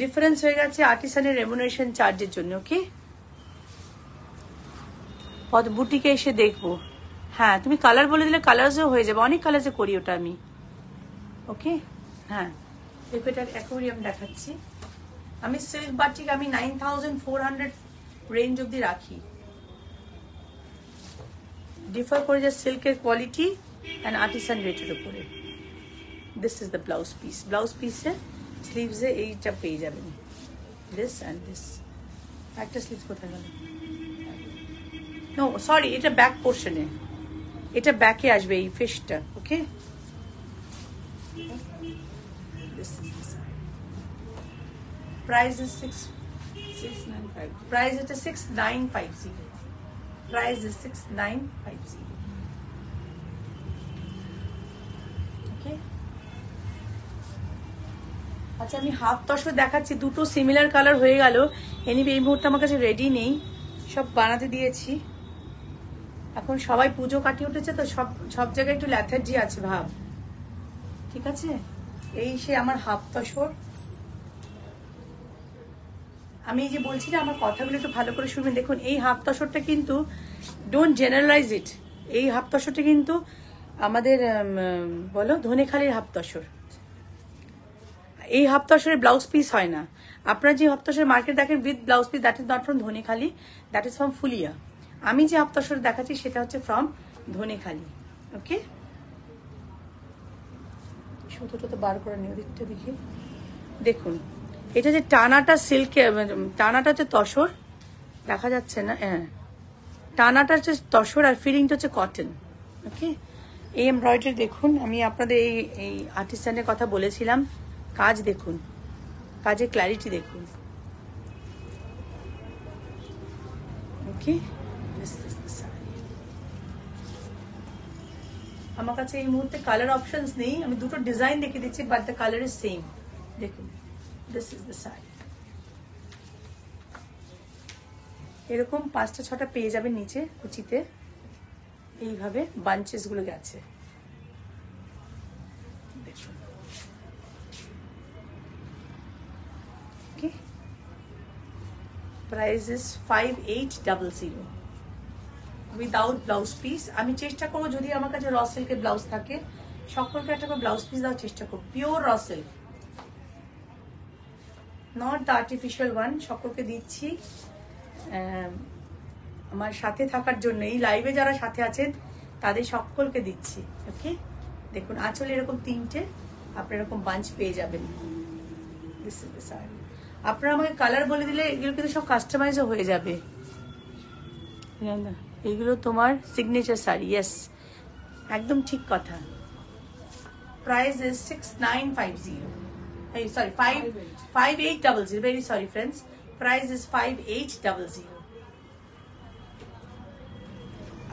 ডিফারেন্স হয়ে গেছে আর্টিসানের রেমুনেশন চার্জের জন্য ওকে বুটিকে এসে দেখব। হ্যাঁ তুমি কালার বলে দিলে কালার্সও হয়ে যাবে। অনেক কালার্সে করি ওটা আমি। ওকে হ্যাঁ। দেখো এটা অ্যাকোরিয়াম দেখাচ্ছি। আমি সিল্ক বাটিক আমি nine thousand four hundred range অব্দি রাখি। ডিফার করে যে সিল্কের কোয়ালিটি অ্যান্ড আর্টিসান রেটের উপরে। This is the blouse piece blouse পিসে স্লিভসে এইটা পেয়ে যাবেন দিস অ্যান্ড দিস একটা স্লিভস কোথায় গেল নো সরি এটা ব্যাক পোর্শনে এটা ব্যাকে আসবে এই ফিশটা okay price is six six nine five price এটা six nine five zero price is six nine five zero okay আচ্ছা আমি হাফ তসর দেখাচ্ছি। দুটো সিমিলার কালার হয়ে গেল। এনিবে এই মুহূর্তে আমার কাছে রেডি নেই। সব বানাতে দিয়েছি। এখন সবাই পুজো কাটিয়ে উঠেছে তো সব সব জায়গায় একটু ল্যাথার্জি আছে ভাব। ঠিক আছে? এই সে আমার হাফ তসর আমি এই যে বলছি না আমার কথাগুলো একটু ভালো করে শুনবেন। দেখুন, এই হাফ তসরটা কিন্তু ডোন্ট জেনারেলাইজ ইট এই হাফ তসরটা কিন্তু আমাদের বলো, ধনেখালির হাফ তসর এই হাফ তসরের ব্লাউজ পিস হয় না। আপনারা যে হাফ তসরের মার্কেট দেখেন with blouse piece that is not from Dhanekhali that is from Phulia আমি যে হাফ দেখাচ্ছি, সেটা হচ্ছে ফ্রম ধনেখালি ওকে সুতোটা তো বার করে নিয়ে দিকটা দেখি। দেখুন, এটা যে টানাটা সিল্কে টানাটা হচ্ছে তসর, দেখা যাচ্ছে না হ্যাঁ। টানাটা হচ্ছে তসর আর ফিলিংটা হচ্ছে কটন ওকে এই এমব্রয়ডারি দেখুন, আমি আপনাদের এই এই আর্টিস্টানের কথা বলেছিলাম। কাজ দেখুন, কাজের ক্ল্যারিটি দেখুন। ওকে আমার কাছে এই মুহূর্তে কালার অপশনস নেই, আমি দুটো ডিজাইন দেখে দিচ্ছি but the colour is same দেখুন দিস ইজ দ্য শাড়ি এরকম পাঁচটা ছটা পেয়ে যাবেন নিচে, কুচিতে। এইভাবে বাঞ্চেসগুলো গেছে দেখুন okay price is five eight double zero without blouse piece আমি চেষ্টা করব যদি আমার কাছে র সিল্কের ব্লাউজ থাকে, সকলকে একটা করে ব্লাউজ পিস দেওয়ার চেষ্টা করব pure raw silk not the artificial one সকলকে দিচ্ছি। আমার সাথে থাকার জন্য, এই লাইভে যারা সাথে আছেন, তাদের সকলকে দিচ্ছি ওকে দেখুন, আঁচলে এরকম তিনটে আপনি এরকম বাঞ্চ পেয়ে যাবেন। Is the saree. আপনারা আমাকে কালার বলে দিলে এগুলো কিন্তু সব কাস্টমাইজও হয়ে যাবে। এগুলো তোমার সিগনেচার শাড়ি ইয়েস একদম ঠিক কথা। Price is six nine five zero sorry five five eight double zero very sorry friends price is five eight double zero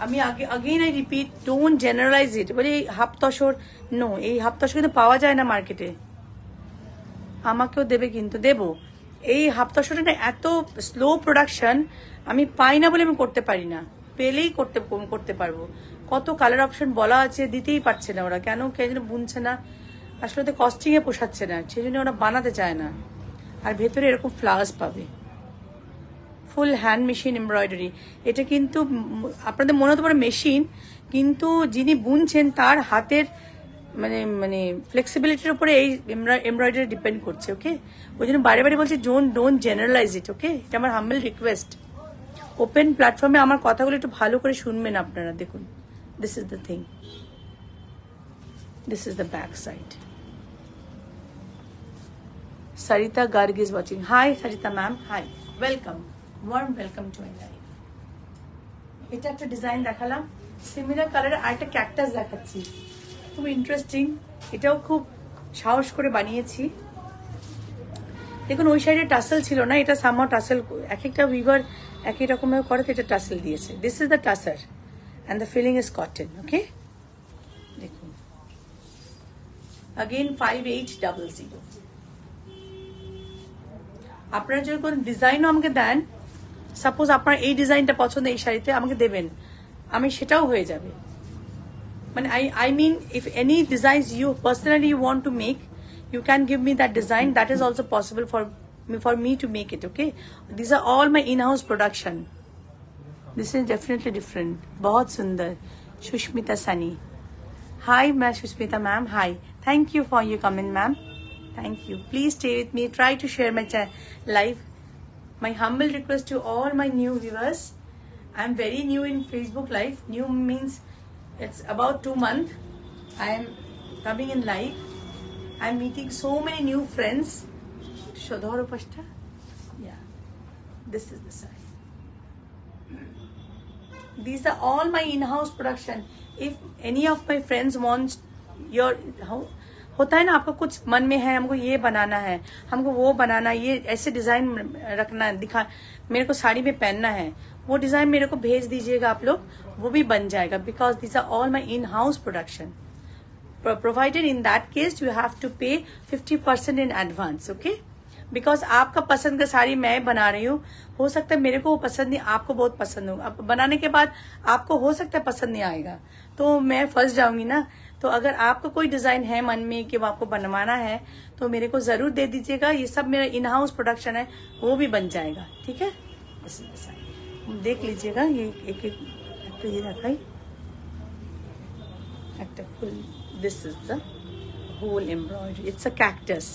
আমি আগে again I repeat don't generalise it বলে, এই হাফ তসর নো এই হাফ তসর কিন্তু পাওয়া যায় না মার্কেটে আমাকেও দেবে কিন্তু, দেবো। এই হাফ তসরটা না এত স্লো প্রোডাকশন আমি পাই না বলে আমি করতে পারি না। পেলেই করতে করতে পারব। কত কালার অপশন বলা আছে, দিতেই পারছে না ওরা। কেন কে যেন বুনছে না। আসলে ওদের কস্টিং এ পোষাচ্ছে না সেই জন্য ওরা বানাতে চায় না। আর ভেতরে এরকম ফ্লাওয়ার্স পাবে। ফুল হ্যান্ড মেশিন এমব্রয়ডারি এটা কিন্তু আপনাদের মনে হতে পারে মেশিন কিন্তু যিনি বুনছেন তার হাতের মানে মানে ফ্লেক্সিবিলিটির উপরে এই এমব্রয়ডারি ডিপেন্ড করছে ওকে ওই জন্য বারে বারে বলছি জোন ডোন্ট জেনারেলাইজ ইট ওকে এটা আমার হাম্বল রিকোয়েস্ট ওপেন প্ল্যাটফর্মে আমার কথাগুলো একটু ভালো করে শুনবেন আপনারা দেখুন this is the thing this is the back side Sarita Garg is watching. Hi, Sarita ma'am. Hi. Welcome. Warm welcome to my life. এটা একটা ডিজাইন দেখালাম সিমিলার কালারের আরেকটা ক্যাকটাস দেখাচ্ছি খুব ইন্টারেস্টিং এটাও খুব সাহস করে বানিয়েছি। দেখুন, ওই সাইডে টাসেল ছিল না, এটা সামহাও টাসেল এক একটা উইভার একই রকমের করে এটা টাসেল দিয়েছে। This is the tussar and the filling is cotton okay দেখুন। Again five eight double zero আপনারা যদি কোনো ডিজাইনও আমাকে দেন সাপোজ আপনার এই ডিজাইনটা পছন্দ, এই শাড়িতে আমাকে দেবেন, আমি সেটাও হয়ে যাবে। But I, I mean, if any designs you personally want to make, you can give me that design. That is also possible for me, for me to make it. Okay. These are all my in-house production. This is definitely different. Bahut sundar. Shushmita Sani. Hi, ma'am. Shushmita ma'am. Hi. Thank you for your comment, ma'am. Thank you. Please stay with me. Try to share my live. My humble request to all my new viewers. I'm very new in Facebook Live. New means it's about two months i am coming in live I'm meeting so many new friends. Shodhoro Pashta? Yeah. This is the side. These are all my in-house production. If any of my friends wants your how होता है ना आपका कुछ मन में है हमको ये बनाना है हमको वो बनाना है, ये ऐसे डिज़ाइन रखना है दिखा मेरे को साड़ी में पहनना है वो डिज़ाइन मेरे को भेज दीजिएगा आप लोग, वो भी बन जाएगा because this are all my in house production provided in that case you have to pay fifty percent in advance okay because आपका पसंद का साड़ी मैं बना रही हूँ, हो सकता है मेरे को वो पसंद नहीं, आपको बहुत पसंद हो अब बनाने के बाद आपको हो सकता है पसंद नहीं आएगा। तो मैं फंस जाऊँगी ना। तो अगर आपका कोई डिज़ाइन है मन में कि वो आपको बनवाना है तो मेरे को ज़रूर दे दीजिएगा। ये सब मेरा इन हाउस प्रोडक्शन है, वो भी बन जाएगा, ठीक है? देख लीजिएगा ये एक एक तो ये रखा ही একটা ফুল this is the whole embroidery it's a cactus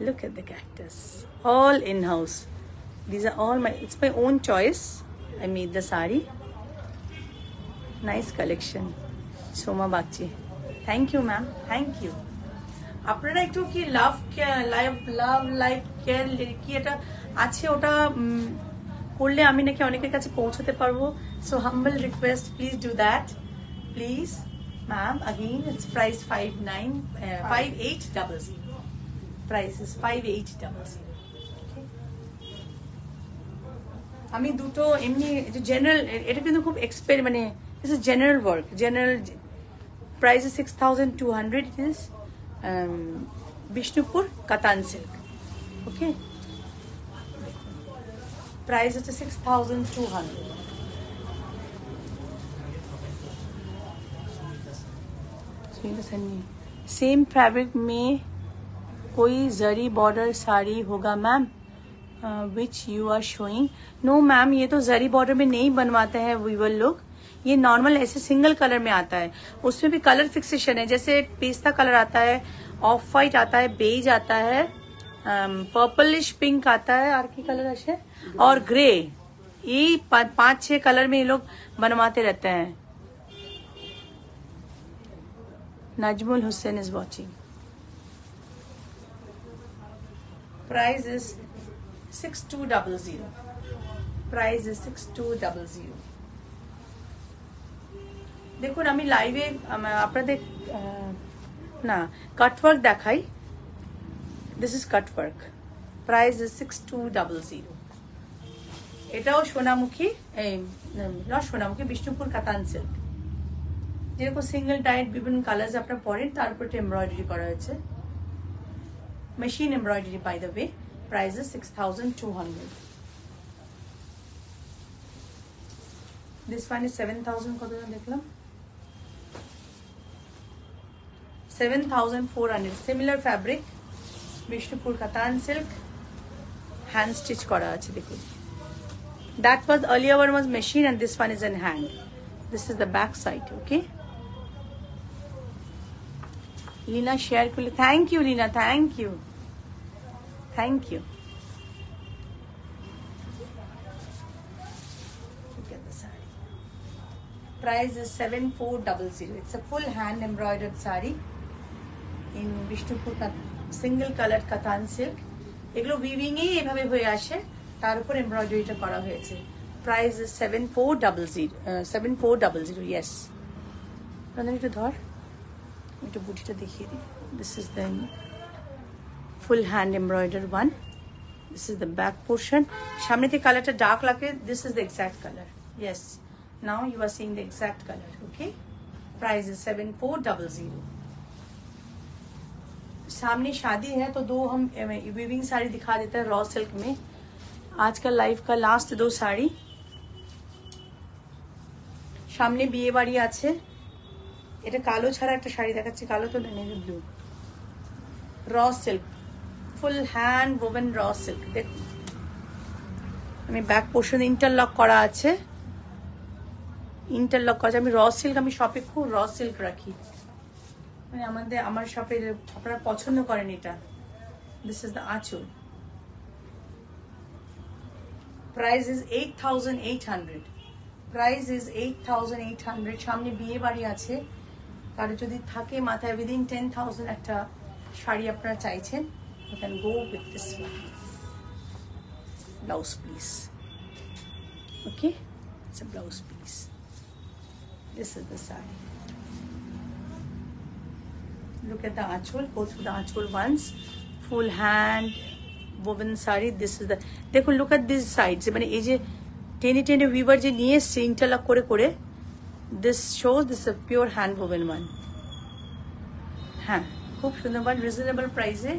look at the cactus all in house these are all my it's my own choice i made the sari nice collection soma bakchi thank you ma'am thank you আপনারা একটু কি love live love live care কি এটা আছে ওটা করলে আমি নাকি অনেকের কাছে পৌঁছতে পারব। So humble request please do that please ma'am again it's price five nine five eight double price is five eight double আমি দুটো এমনি জেনারেল এটা কিন্তু খুব এক্সপের মানে is a general work general price six thousand two hundred it is Bishnupur katan silk okay price হচ্ছে six thousand two hundred same fabric में कोई जरी बॉर्डर साड़ी होगा ma'am which you are showing no ma'am ये तो जरी बॉर्डर में नहीं बनवाते हैं वीवर लोग ये नॉर्मल ऐसे सिंगल कलर में आता है उसमें भी कलर फिक्सेशन है जैसे पेस्ता कलर आता है ऑफ वाइट आता है बेज आता है पर्पलिश पिंक आता है आर की कलर ऐसे और ग्रे ये पा, पांच छह कलर में ये लोग बनवाते रहते हैं Najmul Hussain is watching. Price is 6200. Price is 6200. দেখুন আমি লাইভে আপনাদের আহ, না কাটওয়ার্ক দেখাই this is cutwork price is six two double zero এটাও সোনামুখী, এই সোনামুখী বিষ্ণুপুর কাতান সিল্ক যেরকম সিঙ্গেল ডাইট বিভিন্ন কালার্স আপনার পরেন, তার উপর এমব্রয়ডারি করা হয়েছে। Machine embroidery by the way price six thousand two hundred this seven thousand দেখলাম? Seven thousand four hundred similar fabric Bishnupur katan silk hand stitch করা আছে, দেখুন। That was earlier one was machine and this one is in hand. This is the back side, okay? Lina share kule. Thank you, Lina. Thank you. Thank you. Look at the saree. Price is seven four double zero. It's a full hand embroidered saree in Vishnupur Kat- single colour katan silk এগুলো উইভিং এ এভাবে হয়ে আসে তার উপর এমব্রয়ডারিটা করা হয়েছে price seven four double zero seven four double zero yes একটু ধর একটু বুটিটা দেখিয়ে দিই this is then full hand embroider one this is the back portion সামনে থেকে কালারটা ডার্ক লাগে this is the exact colour yes now you are seeing the exact colour okay price है सेवन फोर डबल जीरो सामने शादी है तो दो हम विविंग साड़ी दिखा देते हैं रॉ सिल्क में आज का लाइफ का लास्ट दो শাড়ি সামনে বিয়ে বাড়ি আছে এটা কালো ছাড়া একটা শাড়ি দেখাচ্ছি কালো তো navy blue raw silk full hand woven raw silk দেখুন আমি ব্যাক পোর্শন ইন্টারলক করা আছে ইন্টারলক করা আছে। আমি র সিল্ক আমি শপে খুব র সিল্ক রাখি মানে আমাদের আমার শপে আপনারা পছন্দ করেন এটা দিস ইজ দ্য আঁচল Price is eight thousand eight hundred price is eight thousand eight hundred সামনে বিয়ে বাড়ি আছে। কারও যদি থাকে মাথায় উইদিন টেন থাউজেন্ড একটা শাড়ি আপনারা চাইছেন you can go with this blouse piece okay it's a blouse piece. This is the sari look at the achol go through the achol once. Full hand. Woven sari this is the দেখুন look at these sides মানে এই যে টেনে টেনে উইভার যে নিয়ে এসছে ইন্টারলক করে করে this shows this pure hand woven one হ্যাঁ খুব সুন্দর one রিজনেবল প্রাইসে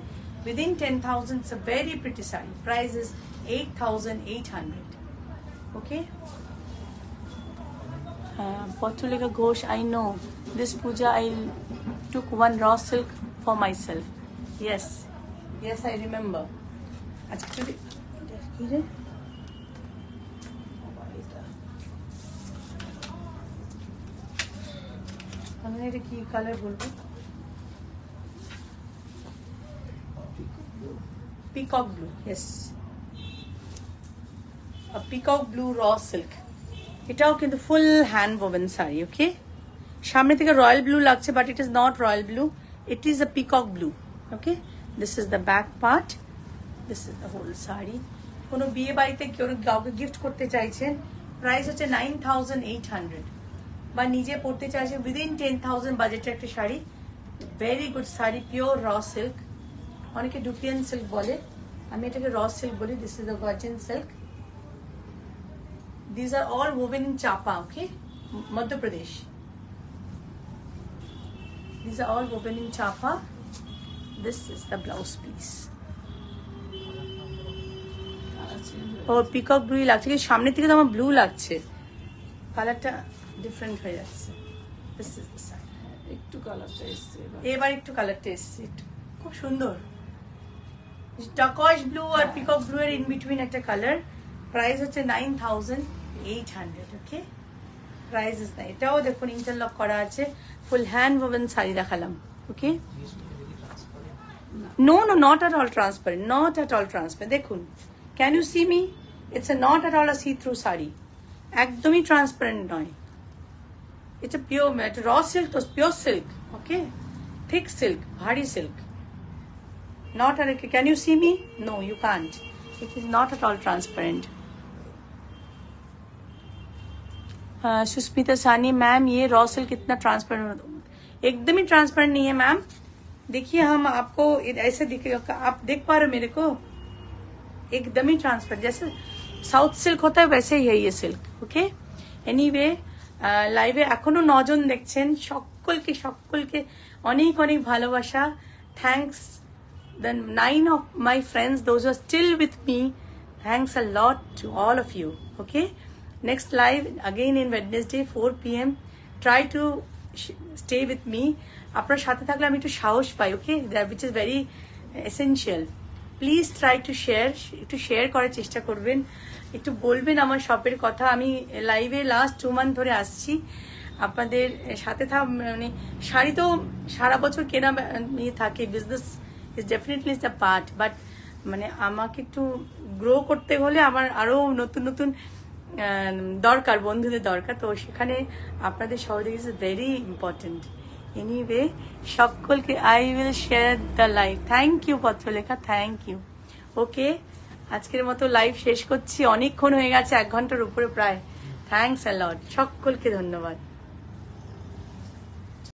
within ten thousand it's a very pretty saree price is eight thousand eight hundred okay uh, Portulika Ghosh, I know. This puja, I took one raw silk for myself. Yes, yes, I remember. আচ্ছা যদি এটা কি রে আমি এটা কি কালার বলব peacock blue yes peacock blue raw silk এটাও কিন্তু full hand woven sari okay সামনে থেকে রয়্যাল ব্লু লাগছে but it is not royal blue it is a peacock blue okay this is the back part this is the whole sari কোনো বিয়ে বাড়িতে কেউ কাউকে গিফট করতে চাইছেন প্রাইস হচ্ছে নাইন থাউজেন্ড এইট হান্ড্রেড বা নিজে পড়তে চাইছেন উইদিন টেন থাউজেন্ড বাজেটের একটা sari very good sari pure raw silk অনেকে ডুপিয়ান সিল্ক বলে আমি এটাকে র সিল্ক বলি this is the virgin silk These are all woven in Chapa, okay? M- Madhya Pradesh. These are all woven in Chapa. This is the blouse piece. ও পিকক ব্লু লাগছে কিন্তু সামনের থেকে তো আমার ব্লু লাগছে। কালারটা ডিফারেন্ট হয়ে যাচ্ছে। একটু কালারটা এসছে এবার। একটু কালারটা এসছে খুব সুন্দর। টাকশ ব্লু আর পিকক ব্লু এর ইন বিটুইন একটা কালার প্রাইস হচ্ছে nine thousand eight hundred okay price is না এটাও দেখুন ইন্টারলক করা আছে। ফুল হ্যান্ড ওভেন শাড়ি দেখালাম okay no no not at all transparent not at all transparent দেখুন can you see me it's a not at all a see through sari একদমই ট্রান্সপারেন্ট নয় it's a pure it's raw silk was pure silk okay thick silk bhari silk not a, can you see me no you can't it is not at all transparent uh, Sushmita Sani ma'am ये रॉ सिल्क इतना ट्रांसपेरेंट एकदम ही ट्रांसपेरेंट नहीं है मैम देखिए हम आपको इ- ऐसे दिखेगा आप देख पा रहे हो मेरे को एकदम ही ट्रांसपेरेंट जैसे সাউথ সিল্ক হতে হয় वैसे ही है ये सिल्क ওকে এনিওয়ে লাইভে এখনো নজন দেখছেন সকলকে সকলকে অনেক অনেক ভালোবাসা thanks the nine of my friends those who are still with me thanks a lot to all of you okay next live again in wednesday 4 pm try to sh- stay with me আপনার সাথে থাকলে আমি একটু সাহস পাই ওকে which is very essential please try to share একটু শেয়ার করার চেষ্টা করবেন। একটু বলবেন আমার শপের কথা। আমি লাইভে লাস্ট টু মান্থ ধরে আসছি। আপনাদের সাথে থাক মানে শাড়ি তো সারা বছর কেনা ইয়ে থাকে। Business is definitely is the part but মানে আমাকে একটু গ্রো করতে হলে আমার আরও নতুন নতুন দরকার, বন্ধুদের দরকার। তো সেখানে আপনাদের সহযোগিতা ইজ ভেরি ইম্পর্টেন্ট এনিওয়ে সকলকে I will share the live thank you Patralekha thank you okay আজকের মতো লাইভ শেষ করছি। অনেকক্ষণ হয়ে গেছে, এক ঘণ্টার উপরে প্রায়। থ্যাংকস অ্যালট সকলকে ধন্যবাদ।